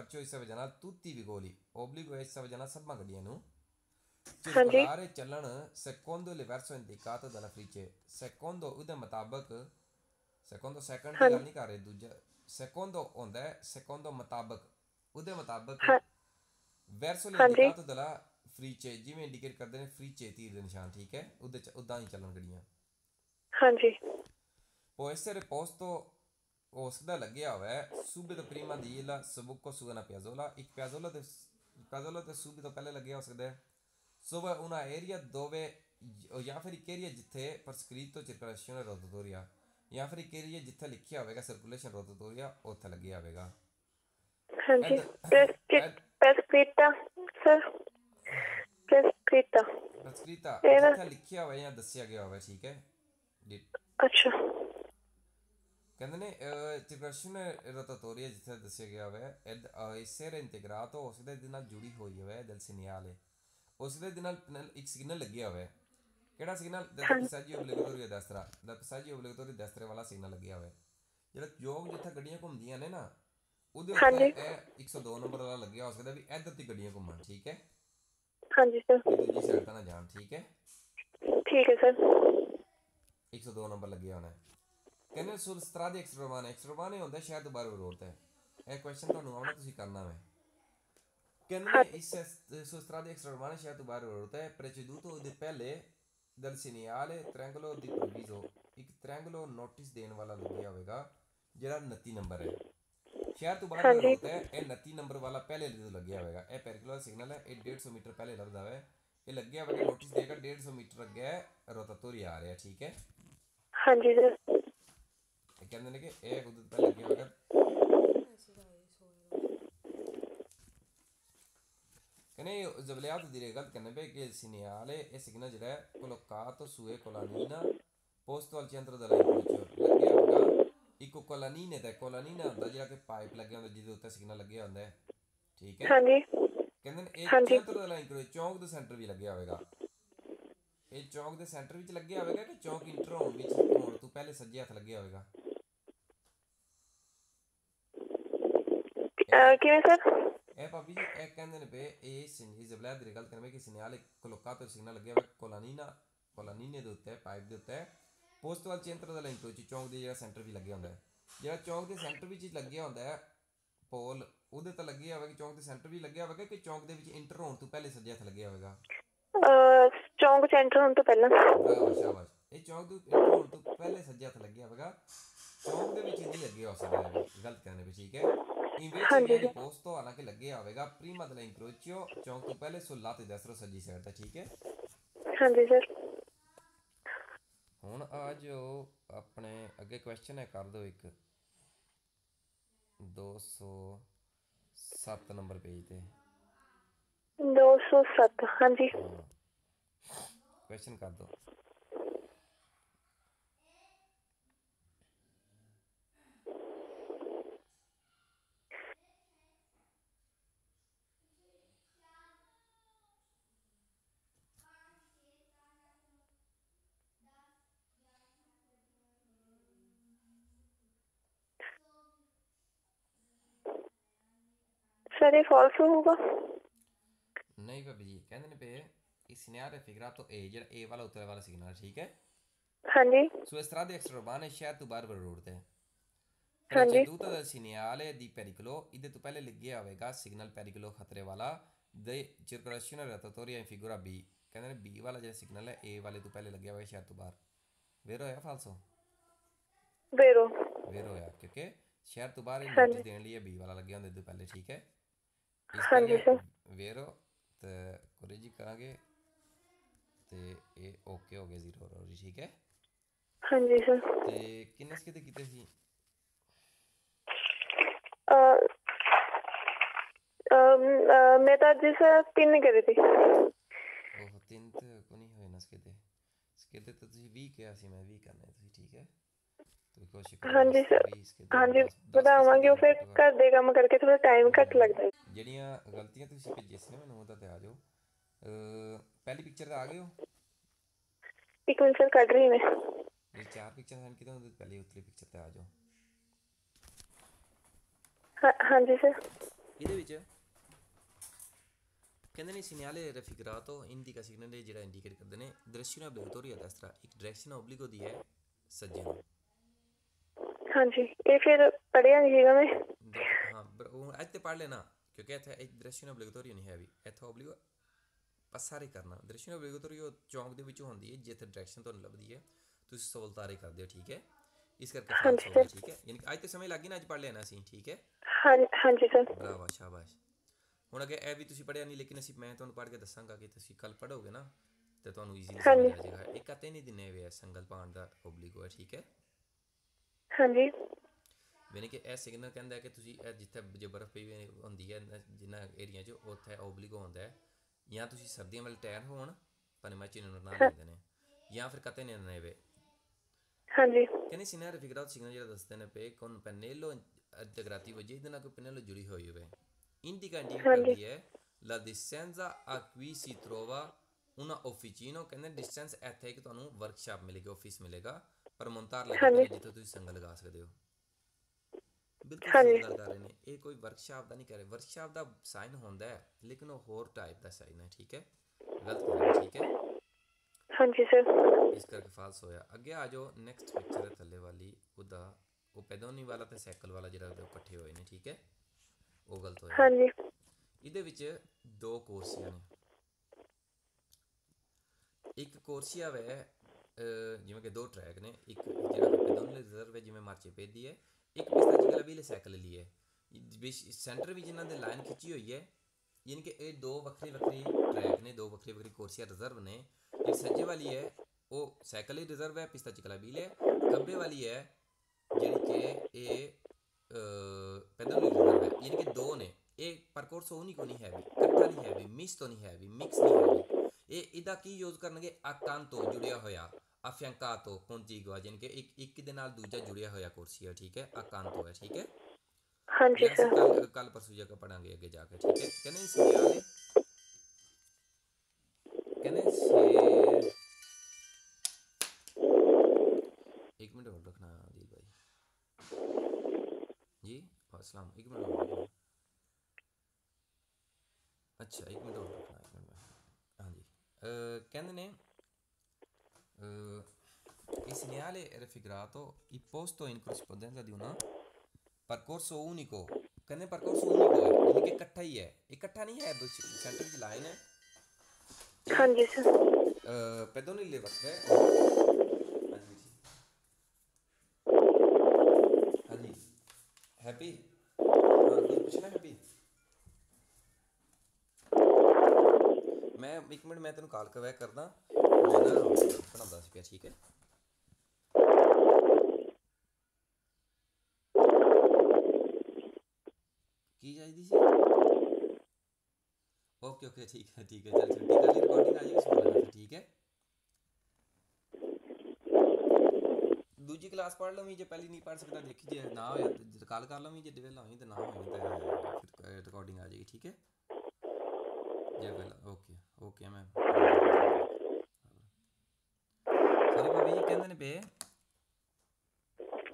perciò ਇਸੇ ਵਜ੍ਹਾ ਨਾਲ tutti i vicoli obbligo ਹੈ ਇਸੇ ਵਜ੍ਹਾ ਨਾਲ ਸਭਾਂ ਗੱਡੀਆਂ ਨੂੰ ਹਾਂਜੀ। circolare ਚੱਲਣ secondo il verso indicato dalla frice secondo ਉਹਦੇ ਮੁਤਾਬਕ secondo second ਦੀ ਗੱਲ ਨਹੀਂ ਕਰ ਰਹੇ ਦੂਜਾ secondo ਹੁੰਦਾ ਹੈ secondo ਮੁਤਾਬਕ ਉਹਦੇ ਮੁਤਾਬਕ ਹਾਂ। verso ਹਾਂਜੀ। l'indicato della frice ਜਿਵੇਂ ਇੰਡੀਕੇਟ ਕਰਦੇ ਨੇ frice ਤੀਰ ਦੇ ਨਿਸ਼ਾਨ ਠੀਕ ਹੈ ਉਹਦੇ ਚ ਉਦਾਂ ਹੀ ਚੱਲਣ ਗੱਡੀਆਂ ਹਾਂਜੀ essere posto ਹੋ ਸਕਦਾ ਲੱਗਿਆ ਹੋਇਆ ਹੈ subito prima di il sbocco su una piazzola ਇੱਕ piazzola ਤੇ piazzola ਤੇ subito ਪਹਿਲੇ ਲੱਗਿਆ ਹੋ ਸਕਦਾ ਹੈ sopra una area dove o ਜਾਂ ਫਿਰ ਇੱਕ area ਜਿੱਥੇ per scritto circolazione rotatoria ਜਾਂ ਫਿਰ ਇੱਕ area ਜਿੱਥੇ ਲਿਖਿਆ ਹੋਵੇਗਾ circulation rotatoria ਉੱਥੇ ਲੱਗਿਆ ਹੋਵੇਗਾ ਹਾਂਜੀ And- and- ਪ੍ਰੈਸਕ੍ਰਿਪਟਾ ਸਰ ਪ੍ਰੈਸਕ੍ਰਿਪਟਾ ਪ੍ਰਸਕ੍ਰਿਤਾ ਇਹਦਾ- ਜਿੱਥੇ ਲਿਖਿਆ ਹੋਇਆ ਜਾਂ ਦੱਸਿਆ ਗਿਆ ਹੋਵੇ ਠੀਕ ਹੈ ਜੀ ਅੱਛਾ ਕਹਿੰਦੇ ਨੇ circolazione rotatoria ਜਿੱਥੇ ਦੱਸਿਆ ਗਿਆ ਹੋਵੇ ed essere integrato ਉਸ ਦੇ ਨਾਲ ਜੁੜੀ ਹੋਈ ਹੋਵੇ del segnale ਉਸ ਦੇ ਨਾਲ ਨਾਲ ਇੱਕ ਸਿਗਨਲ ਲੱਗਿਆ ਹੋਵੇ ਕਿਹੜਾ ਸਿਗਨਲ ਦਾ ਪੈਸਾਜੀ ਓਬਲੀਗੇਟੋਰੀ ਦਸਤਰਾ ਦਾ ਪੈਸਾਜੀ ਓਬਲੀਗੇਟੋਰੀ ਦਸਤਰੇ ਵਾਲਾ ਸਿਗਨਲ ਲੱਗਿਆ ਹੋਵੇ ਜਿਹੜਾ ਜੋਗ ਜਿੱਥੇ ਗੱਡੀਆਂ ਘੁੰਮਦੀਆਂ ਨੇ ਨਾ ਉਹਦੇ ਉੱਤੇ ਇਹ 102 ਨੰਬਰ ਵਾਲਾ ਲੱਗਿਆ ਹੋ ਸਕਦਾ ਵੀ ਇੱਧਰ ਦੀ ਗੱਡੀਆਂ ਘੁੰਮਣ ਠੀਕ ਹੈ ਹਾਂਜੀ ਸਰ ਵੀ ਦੂਜੀ ਸਾਈਡ ਤਾਂ ਨਾ ਜਾਣ ਠੀਕ ਹੈ ਠੀਕ ਹੈ ਸਰ 102 ਨੰਬਰ ਲੱਗਿਆ ਹੋਣਾ ਹੈ। ਕਹਿੰਦੇ ਸੁਰ ਸਤਰਾਦੀ ਐਕਸਟਰੋਮਾਨ ਐਕਸਟਰੋਮਾਨ ਹੁੰਦਾ ਸ਼ਾਇਦ ਦੁਬਾਰਾ ਰੋਡ ਤੇ ਇਹ ਕੁਐਸਚਨ ਤੁਹਾਨੂੰ ਆਉਣਾ ਤੁਸੀਂ ਕਰਨਾ ਹੈ ਕਹਿੰਦੇ ਨੇ ਇਸ su strade extraurbanee ਸ਼ਾਇਦ ਦੁਬਾਰਾ ਰੋਡ ਤੇ preceduto ਦੇ ਪਹਿਲੇ dal segnale triangolo di provviso ਇੱਕ triangolo ਨੋਟਿਸ ਦੇਣ ਵਾਲਾ ਲੱਗਿਆ ਹੋਵੇਗਾ ਜਿਹੜਾ 29 ਨੰਬਰ ਹੈ ਸ਼ਾਇਦ ਦੁਬਾਰਾ ਹਾਂਜੀ। ਰੋਡ ਤੇ ਇਹ 29 ਨੰਬਰ ਵਾਲਾ ਪਹਿਲੇ ਜਦੋਂ ਲੱਗਿਆ ਹੋਵੇਗਾ ਇਹ ਪੈਰੀਕੂਲਰ ਸਿਗਨਲ ਹੈ ਇਹ 150 ਮੀਟਰ ਪਹਿਲੇ ਲੱਗਦਾ ਹੈ ਇਹ ਲੱਗਿਆ ਹੋਵੇਗਾ ਨੋਟਿਸ ਦੇਗਾ 150 ਮੀਟਰ ਅੱਗੇ ਰੋਟਾਟੋਰੀ ਆ ਰਿਹਾ ਠੀਕ ਹੈ ਹਾਂਜੀ ਸਰ ਇਹ ਕਹਿੰਦੇ ਨੇ ਕਿ ਇਹ ਉਹਦੇ ਤੇ ਲੱਗਿਆ ਹੋਵੇਗਾ ਕਹਿੰਦੇ ਜ਼ਬਲਿਆਤ ਦੀ ਰੇ ਗਲਤ ਕਹਿੰਦੇ ਪਏ ਕਿ segnale ਇਹ ਸਿਗਨਲ ਜਿਹੜਾ ਹੈ collocato su e colanina posto al centro della incrocio ਲੱਗਿਆ ਹੋਵੇਗਾ ਇੱਕ ਕੋਲਾਨੀਨੇ ਤੇ ਕੋਲਾਨੀਨਾ ਹੁੰਦਾ ਜਿਹੜਾ ਕਿ ਪਾਈਪ ਲੱਗਿਆ ਹੁੰਦਾ ਜਿਹਦੇ ਉੱਤੇ ਸਿਗਨਲ ਲੱਗਿਆ ਹੁੰਦਾ ਹੈ ਠੀਕ ਹੈ ਹਾਂਜੀ ਕਹਿੰਦੇ ਨੇ ਇਹ ਹਾਂਜੀ। ਸੈਂਟਰ ਦਾ ਲਾਈਨ ਕਰੋ ਚੌਂਕ ਦੇ ਸੈਂਟਰ ਵੀ ਲੱਗਿਆ ਹੋਵੇਗਾ ਇਹ ਚੌਂਕ ਦੇ ਸੈਂਟਰ ਵਿੱਚ ਲੱਗਿਆ ਹੋਵੇਗਾ ਕਿ ਚੌਂਕ ਇੰਟਰ ਹੋਣ ਵਿੱਚ ਹੋਣ ਤੋਂ ਪਹਿਲੇ ਸੱਜੇ ਹੱਥ ਲੱਗਿਆ ਹੋਵੇਗਾ ਅਹ, ਕਿਵੇਂ ਸਰ ਇਹ ਭਾਬੀ ਜੀ ਇਹ ਕਹਿੰਦੇ ਨੇ ਪਏ ਇਹ ਸਿੰਜੀ ਜ਼ਬਲਾ ਦੀ ਗੱਲ ਕਰਨੇ ਕਿ ਸਿਗਨਲ ਕੋਲੋਕਾਤੋ ਸਿਗਨਲ ਲੱਗਿਆ ਹੋਇਆ ਕੋਲਾਨੀਨਾ ਕੋਲਾਨੀਨੇ ਦੇ ਉੱਤੇ ਪਾਈਪ ਦੇ ਉੱਤੇ ਪੋਸਟ ਵਾਲ ਚੈਂਟਰ ਦਾ ਲਾਈਨ ਤੋਂ ਚੌਂਕ ਦੇ ਜਿਹੜਾ ਸੈਂਟਰ ਵੀ ਲੱਗਿਆ ਹੁੰਦਾ ਹੈ ਜਿਹੜਾ ਚੌਂਕ ਦੇ ਸੈਂਟਰ ਵਿੱਚ ਲੱਗਿਆ ਹੁੰਦਾ ਹੈ ਪੋਲ ਉਹਦੇ ਤੇ ਲੱਗਿਆ ਹੋਵੇਗਾ ਚੌਂਕ ਦੇ ਸੈਂਟਰ ਵੀ ਲੱਗਿਆ ਹੋਵੇਗਾ ਕਿ ਚੌਂਕ ਦੇ ਵਿੱਚ ਇੰਟਰ ਹੋਣ ਤੋਂ ਪਹਿਲੇ ਸੱਜੇ ਹੱਥ ਲੱਗਿਆ ਹੋਵੇਗਾ ਅਹ, ਚੌਂਕ ਸੈਂਟਰ ਹੋਣ ਤੋਂ ਪਹਿਲਾਂ ਸ਼ਾਬਾਸ਼ ਸ਼ਾਬਾਸ਼ ਇਹ ਚੌਂਕ ਦੇ ਇੰਟਰ ਹੋਣ ਤੋਂ ਪਹਿਲੇ ਸੱਜੇ ਹੱਥ ਲੱਗਿਆ ਹੋਵੇਗਾ ਚੌਂਕ ਦੇ ਵਿੱਚ ਨਹੀਂ ਲੱਗਿਆ ਹੋ ਸਕਦਾ ਹੈ ਵੀ, ਗਲਤ ਕਹਿੰਦੇ ਵੀ ਠੀਕ ਹੈ ਹਾਂਜੀ ਜੀ पोस्ट तो हालांकि लगे आवेगा प्रीमा द लाइन क्रोचियो चौक तो पहले सुल्ला ते दसरो सज्जी साइड दा ठीक है ਹਾਂਜੀ ਸਰ ਹੁਣ ਆ ਜੋ ਆਪਣੇ ਅੱਗੇ ਕੁਐਸਚਨ ਹੈ ਕਰ ਦਿਓ ਇੱਕ 207 ਨੰਬਰ ਪੇਜ ਤੇ 207 ਹਾਂਜੀ ਕੁਐਸਚਨ ਕਰ ਦਿਓ ਸਰ ਇਹ ਫਾਲਸ ਹੋਊਗਾ ਨਹੀਂ ਭਾਬੀ ਜੀ ਕਹਿੰਦੇ ਨੇ ਪਏ ਇਹ ਸੀਨੀਅਰ ਫਿਗਰਾto A ਜਿਹੜਾ A ਵਾਲਾ ਉੱਤਰ ਵਾਲਾ ਸਿਗਨਲ ਠੀਕ ਹੈ ਹਾਂਜੀ Su strade extraurbane scelto Barbaro Road. ਹਾਂਜੀ। Preceduta dal segnale di pericolo, ਇਹਦੇ ਤੋਂ ਪਹਿਲੇ ਲੱਗਿਆ ਹੋਵੇਗਾ ਸਿਗਨਲ ਪੈਰੀਕਲੋ ਖਤਰੇ ਵਾਲਾ ਦੇ circolazione rotatoria in figura B ਕਹਿੰਦੇ ਨੇ B ਵਾਲਾ ਜਿਹੜਾ ਸਿਗਨਲ ਹੈ A ਵਾਲੇ ਤੋਂ ਪਹਿਲੇ ਲੱਗਿਆ ਹੋਇਆ ਸ਼ਹਿਰ ਤੋਂ ਬਾਹਰ ਵੇਰੋ ਹੋਇਆ ਫਾਲਸੋ ਵੇਰੋ ਵੇਰੋ ਹੋਇਆ ਕਿਉਂਕਿ ਸ਼ਹਿਰ ਤੋਂ ਬਾਹਰ ਇਹ ਹਾਂਜੀ। ਨੋਟਿਸ ਦੇਣ ਲਈ ਇਹ B ਵਾਲਾ ਲੱਗਿਆ ਹੁੰਦਾ ਇਹਦੇ ਤੋਂ ਪਹਿਲੇ ਠੀਕ ਹੈ ਇਸ ਹਾਂਜੀ ਕਰਕੇ ਵੇਰੋ ਤੇ ਕੋਰੇਜੀ ਕਰਾਂਗੇ ਤੇ ਇਹ ਓਕੇ ਹੋ ਗਿਆ ਜ਼ੀਰੋ ਹੋ ਜੀ ਠੀਕ ਹੈ ਹਾਂਜੀ ਸਰ ਤੇ ਕਿੰਨੇ ਸਕਿਤੇ ਕੀਤੇ ਸੀ ਅਹ, ਅਮ, ਅਹ, ਮੈਂ ਤਾਂ ਅੱਜ ਸਰ ਤਿੰਨ ਕਰੀ ਸੀ ਉਹ ਤਿੰਨ ਤੇ ਕੋ ਨਹੀਂ ਹੋਏ ਨਾ ਸਕਿਤੇ ਸਕਿਤੇ ਤਾਂ ਤੁਸੀਂ 20 ਕਿਹਾ ਸੀ ਮੈਂ 20 ਕਰਨੇ ਤੁਸੀਂ ਠੀਕ ਹੈ ਤੁਸੀਂ ਕੋਸ਼ਿਸ਼ ਕਰੋ ਹਾਂਜੀ ਦਸ, ਸਰ। ਵੀਹ ਸਕਿਤੇ, ਹਾਂਜੀ ਦਸ- ਦਸ ਵਧਾਵਾਂਗੇ ਉਹ ਫਿਰ ਸਕਿਤੇ ਘਰ ਦੇ ਕੰਮ ਕਰਕੇ ਥੋੜਾ ਟਾਈਮ ਘੱਟ ਲੱਗਦਾ ਹੈ ਜਿਹੜੀਆਂ ਗਲਤੀਆਂ ਤੁਸੀਂ ਭੇਜੀਆਂ ਸੀ ਨਾ ਮੈਨੂੰ ਉਹਦਾ ਤੇ ਆ ਜਾਓ ਅਹ, ਪਹਿਲੀ ਪਿਕਚਰ ਤੇ ਆ ਗਏ ਹੋ ਇੱਕ ਮਿੰਟ ਸਰ ਕੱਢ ਰਹੀ ਮੈਂ ਇਹ ਚਾਰ ਪਿਕਚਰ ਹਨ ਕਿਤੇ ਉਹਦੇ ਪਹਿਲੀ ਉਤਲੀ ਪਿਕਚਰ ਤੇ ਆ ਜਾਓ ਹਾਂ- ਹਾਂਜੀ ਸਰ ਇਹਦੇ ਵਿੱਚ ਕਹਿੰਦੇ ਨੇ segnale raffigurato indica signale ਜਿਹੜਾ ਇੰਡੀਕੇਟ ਕਰਦੇ ਨੇ direzione obbligatoria a destra ਇੱਕ ਡਾਇਰੈਕਸ਼ਨ obbligo ਦੀ ਹੈ ਸੱਜੇ ਨੂੰ ਹਾਂਜੀ ਇਹ ਫਿਰ ਪੜਿਆ ਨਹੀਂ ਸੀਗਾ ਮੈਂ ਦੇਖ- ਹਾਂ ਪਰ ਉਹ ਅੱਜ ਤੇ ਪੜ ਲੈਣਾ ਕਿਉਂਕਿ ਇੱਥੇ ਇੱਕ ਡਾਇਰੈਕਸ਼ਨ obbligatoria ਨਹੀਂ ਹੈ ਵੀ ਇੱਥੇ obbligo ਪਸਾਰੇ ਕਰਨਾ ਡਾਇਰੈਕਸ਼ਨ obbligatoria ਉਹ ਚੌਂਕ ਦੇ ਵਿੱਚੋਂ ਹੁੰਦੀ ਹੈ ਜਿੱਥੇ ਡਾਇਰੈਕਸ਼ਨ ਤੁਹਾਨੂੰ ਲੱਭਦੀ ਹੈ ਤੁਸੀਂ ਸਵਲਤਾਰੇ ਕਰਦੇ ਹੋ ਠੀਕ ਹੈ ਇਸ ਕਰਕੇ ਫਾਲਸ ਹੋ ਗਿਆ ਠੀਕ ਹੈ ਯਾਨੀ ਕਿ ਅੱਜ ਤੇ ਸਮੇਂ ਲੱਗੀ ਨਾ ਅੱਜ ਪੜ ਲੈਣਾ ਸੀ ਠੀਕ ਹੈ ਹਾਂ ਹਾਂਜੀ ਸਰ ਬਰਾਵਾ ਸ਼ਾਬਾਸ਼ ਹੁਣ ਅਗੇ ਇਹ ਵੀ ਤੁਸੀਂ ਪੜਿਆ ਨਹੀਂ ਲੇਕਿਨ ਅਸੀਂ ਮੈਂ ਤੁਹਾਨੂੰ ਪੜ੍ਹ ਕੇ ਦੱਸਾਂਗਾ ਕਿ ਤੁਸੀਂ ਕੱਲ ਪੜੋਗੇ ਨਾ ਤੇ ਤੁਹਾਨੂੰ ਈਜ਼ੀਲੀ ਸਮਝ ਆ ਜਾਏਗਾ ਇੱਕ ਅਤੇ ਨਹੀਂ ਦਿਨੇ ਵੇ ਸੰਗਲ ਪਾਉਣ ਦਾ ਓਬਲੀਗੋ ਹੈ ਠੀਕ ਹੈ ਹਾਂਜੀ। ਯਾਨੀ ਕਿ ਇਹ ਸਿਗਨਲ ਕਹਿੰਦਾ ਹੈ ਕਿ ਤੁਸੀਂ ਇਹ ਜਿੱਥੇ ਜੇ ਬਰਫ਼ ਪਈ ਹੋਈ ਹੁੰਦੀ ਹੈ ਨ- ਜਿਨ੍ਹਾਂ ਏਰੀਆ 'ਚ ਉੱਥੇ ਓਬਲੀਗੋ ਹੁੰਦਾ ਹੈ। ਜਾਂ ਤੁਸੀਂ ਸਰਦੀਆਂ ਵਾਲੇ ਟਾਇਰ ਹੋਣ ਪਰ ਮੈਂ ਚਿੰਨ ਨਾ ਲੈਂਦੇ ਨੇ ਜਾਂ ਫਿਰ ਕਤੇ ਨੇ ਨੇਵੇ ਹਾਂਜੀ। ਕਹਿੰਦੇ ਸਿਨਰ ਫਿਗਰਾto ਸਿਗਨਲ ਜਿਹੜਾ ਦੱਸਦੇ ਨੇ ਪੇ con pennello integrativo ਜਿਹਦੇ ਨਾਲ ਕੋਈ pennello ਜੁੜੀ ਹੋਈ ਹੋਵੇ। indica ਇੰਡੀਕੇਟ ਕਰਦੀ ਹੈ la distanza a cui si trova una officina ਕਹਿੰਦੇ ਡਿਸਟੈਂਸ ਇੱਥੇ ਕਿ ਤੁਹਾਨੂੰ ਵਰਕਸ਼ਾਪ ਮਿਲੇਗੀ ਆਫਿਸ ਮਿਲੇਗਾ। ਪਰ ਮੁੰਤਾਰ ਲਗਾ ਕੇ ਜਿੱਥੇ ਤੁਸੀਂ ਸੰਗ ਲਗਾ ਸਕਦੇ ਹੋ। ਬਿਲਕੁਲ ਸਹੀ ਗੱਲ ਕਰ ਰਹੇ ਨੇ। ਇਹ ਕੋਈ ਵਰਕਸ਼ਾਪ ਦਾ ਨਹੀਂ ਕਰ ਰਹੇ। ਵਰਕਸ਼ਾਪ ਦਾ ਸਾਈਨ ਹੁੰਦਾ ਹੈ ਲੇਕਿਨ ਉਹ ਹੋਰ ਟਾਈਪ ਦਾ ਸਾਈਨ ਹੈ ਠੀਕ ਹੈ? ਗਲਤ ਕਰ ਰਹੇ ਠੀਕ ਹੈ? ਹਾਂਜੀ ਸਰ ਇਸ ਕਰਕੇ ਫਾਲਸ ਹੋਇਆ। ਅੱਗੇ ਆ ਜਾਓ ਨੈਕਸਟ ਪਿਕਚਰ ਹੈ ਥੱਲੇ ਵਾਲੀ। ਉਹਦਾ ਉਹ ਪੈਦੋਨੀ ਵਾਲਾ ਤੇ ਸਾਈਕਲ ਵਾਲਾ ਜਿਹੜਾ ਉਹਦੇ ਇਕੱਠੇ ਹੋਏ ਨੇ ਠੀਕ ਹੈ? ਉਹ ਗਲਤ ਹੋਇਆ। ਹਾਂਜੀ। ਇਹਦੇ ਵਿੱਚ ਦੋ ਕੋਰਸੀਆਂ ਨੇ। ਇੱਕ ਕੋਰਸੀਆ ਵੈ ਜਿਵੇਂ ਕਿ ਦੋ ਟਰੈਕ ਨੇ ਇੱਕ ਜਿਹੜਾ ਪੈਦੋਨੀ ਰਿਜ਼ਰਵ ਹੈ ਜਿਵੇਂ ਮਾਰਚੇ ਪੈਦੀ ਹੈ ਇੱਕ ਪਿਸਤਾ ਜਿਗਲਾ ਵੀ ਸਾਈਕਲ ਲਈ ਹੈ ਸੈਂਟਰ ਵਿੱਚ ਇਹਨਾਂ ਦੇ ਲਾਈਨ ਖਿੱਚੀ ਹੋਈ ਹੈ ਯਾਨੀ ਕਿ ਇਹ ਦੋ ਵੱਖਰੀ ਵੱਖਰੀ ਟਰੈਕ ਨੇ ਦੋ ਵੱਖਰੀ ਵੱਖਰੀ ਕੋਰਸੀਆ ਰਿਜ਼ਰਵ ਨੇ ਜਿਹੜੀ ਸੱਜੇ ਵਾਲੀ ਹੈ ਉਹ ਸਾਈਕਲ ਲਈ ਰਿਜ਼ਰਵ ਹੈ ਪਿਸਤਾ ਚਿਕਲਾ ਵੀ ਹੈ ਖੱਬੇ ਵਾਲੀ ਹੈ ਜਿਹੜੀ ਕਿ ਇਹ ਪੈਦਲ ਰਿਜ਼ਰਵ ਹੈ ਯਾਨੀ ਕਿ ਦੋ ਨੇ ਇਹ ਪਰਕੋਰਸ ਉਹ ਨਹੀਂ ਕੋ ਨਹੀਂ ਹੈ ਵੀ ਇਕੱਠਾ ਨਹੀਂ ਹੈ ਵੀ ਮਿਕਸ ਤੋਂ ਨਹੀਂ ਹੈ ਵੀ ਮਿਕਸ ਨਹੀਂ ਹੈ ਵੀ ਇਹ ਇਹਦਾ ਕੀ ਯੂਜ਼ ਕਰਨਗੇ ਆਕਾਂਤੋ ਜੁੜਿਆ ਹੋਇਆ affiancato contigo ਆ ਜਾਨ ਕਿ ਇੱਕ ਇੱਕ ਦੇ ਨਾਲ ਦੂਜਾ ਜੁੜਿਆ ਹੋਇਆ ਕੁਰਸੀ ਹੈ ਠੀਕ ਹੈ ਅਕਾਂਤੋ ਹੈ ਠੀਕ ਹੈ ਹਾਂਜੀ ਸਰ ਕੱਲ ਪਰਸੂ ਜਗ੍ਹਾ ਪੜਾਂਗੇ ਅੱਗੇ ਜਾ ਕੇ ਠੀਕ ਹੈ ਕਹਿੰਦੇ ਸਿਆਲੇ ਕਹਿੰਦੇ ਸੇ एक मिनट और रखना आदिल भाई जी असलम एक मिनट और रखना अच्छा एक मिनट और रखना एक मिनट हाँ जी कहते ने il segnale era figurato il posto in corrispondenza di un percorso unico. कहने परकोर्स unico है यानी कि इकट्ठा ही है इकट्ठा नहीं है दो सेंटर की लाइन है हाँ जी सर पैदों ने ले वक्त है हैप्पी हाँ कुछ पूछना हैप्पी मैं एक मिनट मैं तेन कॉल बैक करदा Bana che. ओके ओके ठीक है ठीक है चल चल ठीक है रिकॉर्डिंग आ जाएगी उसमें ठीक है दूजी क्लास पढ़ लो जो पहली नहीं पढ़ सकता देखिए ना हो रिकॉल कर लो जो डिवेल होगी तो ना हो तो रिकॉर्डिंग आ जाएगी ठीक है जय ओके ओके मैं पे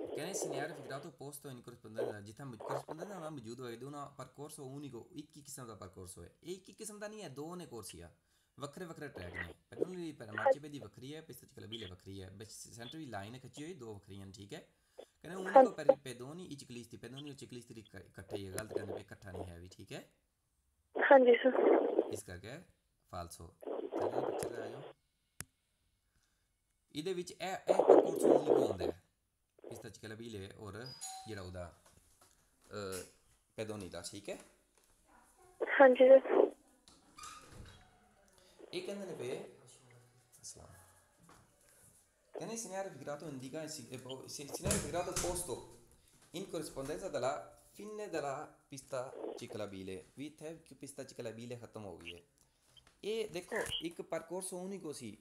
कहने सीनियर फिकरातो पोस्टो इन कोरस्पोंडेंस जिथा मुझ कोरस्पोंडेंस ना मौजूद होए दोना पर कोर्स हो ऊनी को एक ही किस्म दा पर कोर्स होए एक ही किस्म दा नहीं है दो ने कोर्स किया वक्रे वक्रे ट्रैक ने पेनली पर मार्चे पे दी वक्री है पिस्तच कल भी ले वक्री है बस सेंटर की लाइन खिंची हुई दो वक्री हैं ठीक है कहने ऊनी को पर पे दो नहीं इचकलीस थी पे दो नहीं इचकलीस थी इकट्ठे ये गलत करने पे इकट्ठा नहीं है अभी ठीक है हाँ जी सर इस करके फाल्स हो चलो चले आयो ਇਹਦੇ ਵਿੱਚ ਇਹ ਇਹ ਪਰਕੋਰਸ unico ਹੁੰਦਾ ਹੈ ਪਿਸਤਾ ਚਕਲਬੀਲੇ ਔਰ ਜਿਹੜਾ ਉਹਦਾ ਪੈਦੋਨੀ ਦਾ ਠੀਕ ਹੈ ਹਾਂਜੀ ਸਰ E ਕਹਿੰਦੇ ਨੇ ਪਏ ਅਸਲਾਮ ਕਹਿੰਦੇ segnare figurato indica il si- eh, po- si- segnare figurato posto in corrispondenza della fine della pista ciclabile ਵੀ ਇੱਥੇ ਕਿ pista ciclabile ਖਤਮ ਹੋ ਗਈ ਹੈ ਇਹ ਦੇਖੋ ਇੱਕ ਪਰਕੋਰਸ unico ਸੀ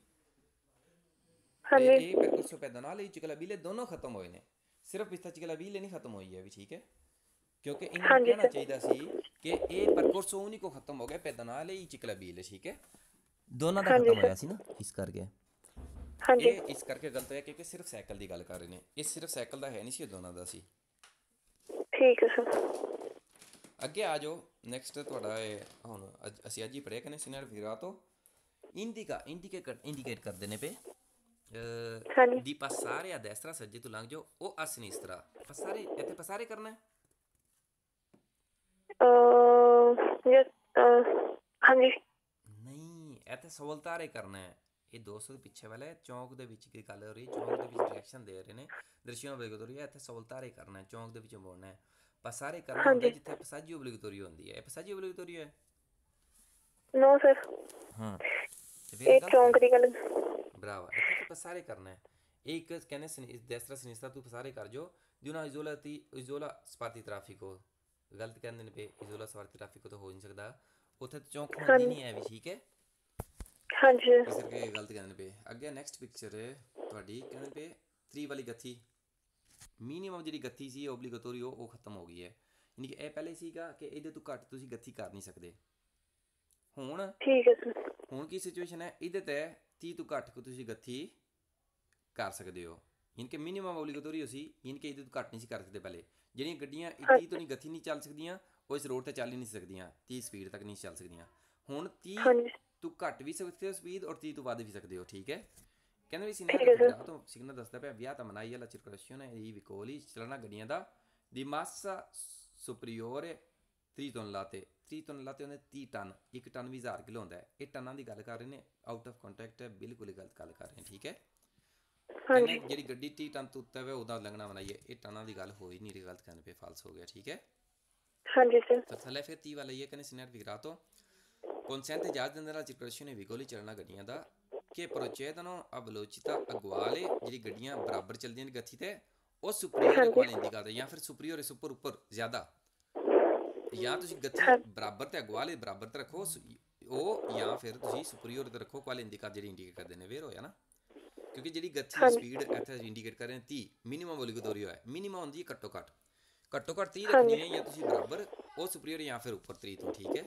ਇਹ ਹਾਂਜੀ ਇਹ percorso pedonale e ciclabile ਦੋਨੋਂ ਖਤਮ ਹੋਏ ਨੇ। ਸਿਰਫ pista ciclabile ਨਹੀਂ ਖਤਮ ਹੋਈ ਹੈ ਵੀ ਠੀਕ ਹੈ? ਕਿਉਂਕਿ ਇਹਨਾਂ ਨੂੰ ਹਾਂਜੀ ਕਹਿਣਾ। ਚਾਹੀਦਾ ਸੀ ਕਿ ਇਹ ਪਰਕੋਰਸ unico ਖਤਮ ਹੋ ਗਿਆ pedonale e ciclabile ਠੀਕ ਹੈ? ਦੋਨਾਂ ਦਾ ਹਾਂਜੀ ਖਤਮ। ਹੋਇਆ ਸੀ ਨਾ ਇਸ ਕਰਕੇ। ਹਾਂਜੀ। ਇਹ ਇਸ ਕਰਕੇ ਗਲਤ ਹੋਇਆ ਕਿਉਂਕਿ ਸਿਰਫ ਸਾਈਕਲ ਦੀ ਗੱਲ ਕਰ ਰਹੇ ਨੇ। ਇਹ ਸਿਰਫ ਸਾਈਕਲ ਦਾ ਹੈ ਨਹੀਂ ਸੀ ਇਹ ਦੋਨਾਂ ਦਾ ਸੀ। ਠੀਕ ਹੈ ਸਰ। ਅੱਗੇ ਆ ਜਾਓ। ਨੈਕਸਟ ਤੁਹਾਡਾ ਇਹ ਹੁਣ ਅੱਜ- ਅਸੀਂ ਅੱਜ ਹੀ ਪੜਿਆ ਕਿ ਨੇ ਸਿਨਰ ਫਿਰਾਤੋ ਇੰਡੀਕਾ ਇੰਡੀਕੇਟ ਇੰਡੀਕੇਟ ਕਰਦੇ ਨੇ ਪੇ ਹਾਂਜੀ ਦੀ passare a destra ਸੱਜੇ ਤੋਂ ਲੰਘ ਜਾਓ ਉਹ a sinistra passare ਇੱਥੇ passare ਕਰਨਾ ਹੈ ਅਹ ਯਸ ਹਾਂਜੀ ਨਹੀਂ ਇੱਥੇ ਸਵਲਤਾਰੇ ਕਰਨਾ ਹੈ ਇਹ 200 ਦੇ ਪਿੱਛੇ ਵਾਲਾ ਹੈ ਚੌਂਕ ਦੇ ਵਿੱਚ ਕੀ ਗੱਲ ਹੋ ਰਹੀ ਚੌਂਕ ਦੇ ਵਿੱਚ ਡਾਇਰੈਕਸ਼ਨ ਦੇ ਰਹੇ ਨੇ ਦ੍ਰਿਸ਼ੀਆਂ obbligatorio ਹੈ ਇੱਥੇ ਸਵਲਤਾਰੇ ਕਰਨਾ ਹੈ ਚੌਂਕ ਦੇ ਵਿੱਚੋਂ ਮੋੜਨਾ ਹੈ ਪਸਾਰੇ ਕਰਨਾ ਹੁੰਦਾ ਹੈ ਹਾਂਜੀ। ਜਿੱਥੇ ਪਸਾਜੀ obbligatorio ਹੁੰਦੀ ਹੈ ਇਹ ਪਸਾਜੀ obbligatorio ਹੈ ਨੋ ਸਰ ਹਾਂ ਤੇ ਇਹ ਗਲਤ ਚੌਂਕ ਦੀ ਗੱਲ ਬਰਾਵਾ ਇੱਥੇ ਤੇ ਪਸਾਰੇ ਕਰਨਾ ਹੈ ਇਹ ਇੱਕ ਕਹਿੰਦੇ ਸਨੀ- destra sinistra ਤੂੰ ਪਸਾਰੇ ਕਰ ਜੋ di una isolati isola sparti traffico ਗਲਤ ਕਹਿੰਦੇ ਨੇ ਪੇ isola sparti traffico ਤਾਂ ਹੋ ਨਹੀਂ ਸਕਦਾ ਉੱਥੇ ਤਾਂ ਚੌਂਕ ਹੁੰਦੀ। ਨਹੀਂ ਹੈ ਵੀ ਠੀਕ ਹੈ ਹਾਂਜੀ ਇਸ ਕਰਕੇ ਗਲਤ ਕਹਿੰਦੇ ਪਏ ਅੱਗੇ ਨੈਕਸਟ ਪਿਕਚਰ ਤੁਹਾਡੀ ਕਹਿੰਦੇ ਪਏ 3 ਵਾਲੀ ਗੱਥੀ ਮਿਨੀਮਮ ਜਿਹੜੀ ਗੱਥੀ ਸੀ ਓਬਲੀਗੇਟੋਰੀ ਉਹ ਉਹ ਖਤਮ ਹੋ ਗਈ ਹੈ। ਯਾਨੀ ਕਿ ਇਹ ਪਹਿਲੇ ਸੀਗਾ ਕਿ ਇਹਦੇ ਤੋਂ ਘੱਟ ਤੁਸੀਂ ਗੱਥੀ ਕਰ ਨਹੀਂ ਸਕਦੇ। ਹੁਣ ਠੀਕ ਹੈ ਸਰ। ਹੁਣ ਕੀ ਸਿਚੁਏਸ਼ਨ ਹੈ? ਇਹਦੇ ਤੇ 30 ਤੋਂ ਘੱਟ ਕੋ ਤੁਸੀਂ ਗੱਥੀ ਕਰ ਸਕਦੇ ਹੋ ਯਾਨੀ ਕਿ ਮਿਨੀਮਮ ਓਬਲੀਗੇਟੋਰੀ ਸੀ ਯਾਨੀ ਕਿ ਇਹਦੇ ਤੋਂ ਘੱਟ ਨਹੀਂ ਸੀ ਕਰ ਸਕਦੇ ਪਹਿਲੇ ਜਿਹੜੀਆਂ ਗੱਡੀਆਂ 30 ਤੋਂ ਨਹੀਂ ਗੱਥੀ ਨਹੀਂ ਚੱਲ ਸਕਦੀਆਂ ਉਹ ਇਸ ਰੋਡ ਤੇ ਚੱਲ ਹੀ ਨਹੀਂ ਸਕਦੀਆਂ 30 ਸਪੀਡ ਤੱਕ ਨਹੀਂ ਚੱਲ ਸਕਦੀਆਂ ਹੁਣ 30 ਹਾਂਜੀ ਤੂੰ ਘੱਟ ਵੀ ਸਕਦੇ ਹੋ ਸਪੀਡ ਔਰ 30 ਤੋਂ ਵੱਧ ਵੀ ਸਕਦੇ ਹੋ ਠੀਕ ਹੈ ਕਹਿੰਦੇ ਵੀ ਠੀਕ ਹੈ ਸਿਗਨਲ sir। ਤੋਂ ਸਿਗਨਲ ਦੱਸਦਾ ਪਿਆ ਵਿਆਹ ਤਾਂ ਮਨਾਈ ਵਾਲਾ circolazione di vicoli ਚੱਲਣਾ ਗੱਡੀਆਂ ਦਾ ਦੀ massa superiore 3 tonnellate 3 tonnellate ਹੁੰਦੇ 30 ਟਨ 1 ਟਨ ਵੀ 1000 ਕਿਲੋ ਹੁੰਦਾ ਹੈ। ਇਹ ਟਨਾਂ ਦੀ ਗੱਲ ਕਰ ਰਹੇ ਨੇ ਆਊਟ ਆਫ ਕੰਟੈਕਟ ਹੈ ਬਿਲਕੁਲ ਹੀ ਗਲਤ ਗੱਲ ਕਰ ਰਹੇ ਨੇ ਠੀਕ ਹੈ? ਹਾਂਜੀ। ਜਿਹੜੀ ਗੱਡੀ 30 ਟਨ ਤੋਂ ਉੱਤੇ ਹੋਵੇ ਉਹਦਾ ਲੰਘਣਾ ਮਨਾਈਏ ਇਹ ਟਨਾਂ ਦੀ ਗੱਲ ਹੋਈ ਨਹੀਂ ਰਹੀ ਗਲਤ ਕਹਿੰਦੇ ਪਏ ਫਾਲਸ ਹੋ ਗਿਆ ਠੀਕ ਹੈ? ਹਾਂਜੀ ਸਰ। ਤਾਂ ਥੱਲੇ ਫਿਰ 30 ਵਾਲਾ ਇਹ ਕਹਿੰਦੇ ਸਿਨਰ ਵਿਗਰਾto consente già di andare alla circolazione dei veicoli ਚੱਲਣਾ ਗੱਡੀਆਂ ਦਾ procedono a velocità uguale ਜਿਹੜੀ ਗੱਡੀਆਂ ਬਰਾਬਰ ਚੱਲਦੀਆਂ ਨੇ ਗਤੀ ਤੇ ਉਹ ਸੁਪਰੀਅਰ ਹਾਂਜੀ। ਵਾਲੇ ਇੰਡੀਕੇਟਰ ਜਾਂ ਫਿਰ ਸੁਪਰੀਅਰ ਇਸ ਉੱਪਰ ਉੱਪਰ ਜ਼ਿਆਦਾ। ਜਾਂ ਤੁਸੀਂ ਗਤੀ। ਬਰਾਬਰ ਤੇ ਅਗਵਾਲੇ ਬਰਾਬਰ ਤੇ ਰੱਖੋ ਉਹ ਜਾਂ ਫਿਰ ਤੁਸੀਂ ਸੁਪਰੀਅਰ ਤੇ ਰੱਖੋ ਕੁਆਲੇ ਇੰਡੀਕੇਟਰ ਜਿਹੜੀ ਇੰਡੀਕੇਟ ਕਰਦੇ ਨੇ ਵੇਰ ਹੋਇਆ ਨਾ ਕਿਉਂਕਿ ਜਿਹੜੀ ਗਤੀ। ਸਪੀਡ ਇੱਥੇ ਇੰਡੀਕੇਟ ਕਰ ਰਹੇ ਨੇ 30 ਮਿਨੀਮਮ ਓਬਲੀਗੇਟੋਰੀ ਹੈ ਮਿਨੀਮਮ ਹੁੰਦੀ ਹੈ ਘੱਟੋ ਘੱਟ ਘੱਟੋ ਘੱਟ 30 ਹਾਂਜੀ। ਰੱਖਣੀ ਹੈ ਜਾਂ ਤੁਸੀਂ ਬਰਾਬਰ ਉਹ ਸੁਪਰੀਅਰ ਜਾਂ ਫਿਰ ਉੱਪਰ 30 ਤੋਂ ਠੀਕ ਹੈ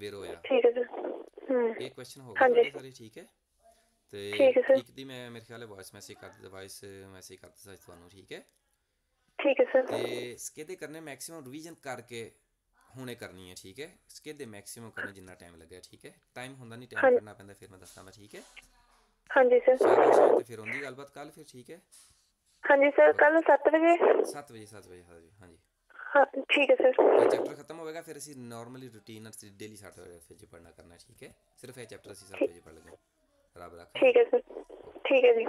ਵੇਰ ਹੋਇਆ ਠੀਕ ਹੈ ਸਰ ਹੂੰ ਇਹ ਕੁਐਸਚਨ ਹੋ। ਗਏ ਸਾਰੇ ਠੀਕ ਹੈ ਤੇ। ਇੱਕ ਦੀ ਮੈਂ ਮੇਰੇ ਖਿਆਲ ਹੈ ਵਾਇਸ ਮੈਸੇਜ ਕਰ ਦਿੱਤਾ ਵਾਇਸ ਮੈਸੇਜ ਕਰ ਦਿੱਤਾ ਤੁਹਾਨੂੰ ਠੀਕ ਹੈ ਠੀਕ ਹੈ ਸਰ ਤੇ ਸਕੇਦੇ ਕਰਨੇ ਮੈਕਸਿਮਮ ਰਿਵੀਜ਼ਨ ਕਰਕੇ ਹੁਣੇ ਕਰਨੀ ਹੈ ਠੀਕ ਹੈ? ਸਕੇਦੇ ਮੈਕਸਿਮਮ ਕਰਨੇ ਜਿੰਨਾ ਟਾਈਮ ਲੱਗਿਆ ਠੀਕ ਹੈ? ਟਾਈਮ ਹੁੰਦਾ ਨਹੀਂ ਟਾਈਮ। ਕਰਨਾ ਪੈਂਦਾ ਫਿਰ ਮੈਂ ਦੱਸਦਾ ਮੈਂ ਠੀਕ ਹੈ? ਹਾਂਜੀ ਸਰ ਤੇ ਫਿਰ ਹੁੰਦੀ ਗੱਲਬਾਤ ਕੱਲ ਫਿਰ ਠੀਕ ਹੈ? ਹਾਂਜੀ ਸਰ ਕੱਲ 7 ਵਜੇ? 7 ਵਜੇ 7 ਵਜੇ ਹਾਂਜੀ ਹਾਂਜੀ। ਹਾਂ ਠੀਕ ਹੈ ਸਰ ਇਹ ਚੈਪਟਰ ਖਤਮ ਹੋਵੇਗਾ ਫਿਰ ਅਸੀਂ ਨਾਰਮਲੀ ਰੂਟੀਨ ਅਸੀਂ ਡੇਲੀ 7 ਵਜੇ ਫਿਰ ਪੜ੍ਹਨਾ ਕਰਨਾ ਠੀਕ ਹੈ? ਸਿਰਫ ਇਹ ਚੈਪਟਰ ਅਸੀਂ 7 ਵਜੇ ਪੜ੍ਹ ਲਗੇ ਰੱਬ ਰੱਖਾ। ਠੀਕ ਹੈ ਸਰ ਠੀਕ ਹੈ ਜੀ।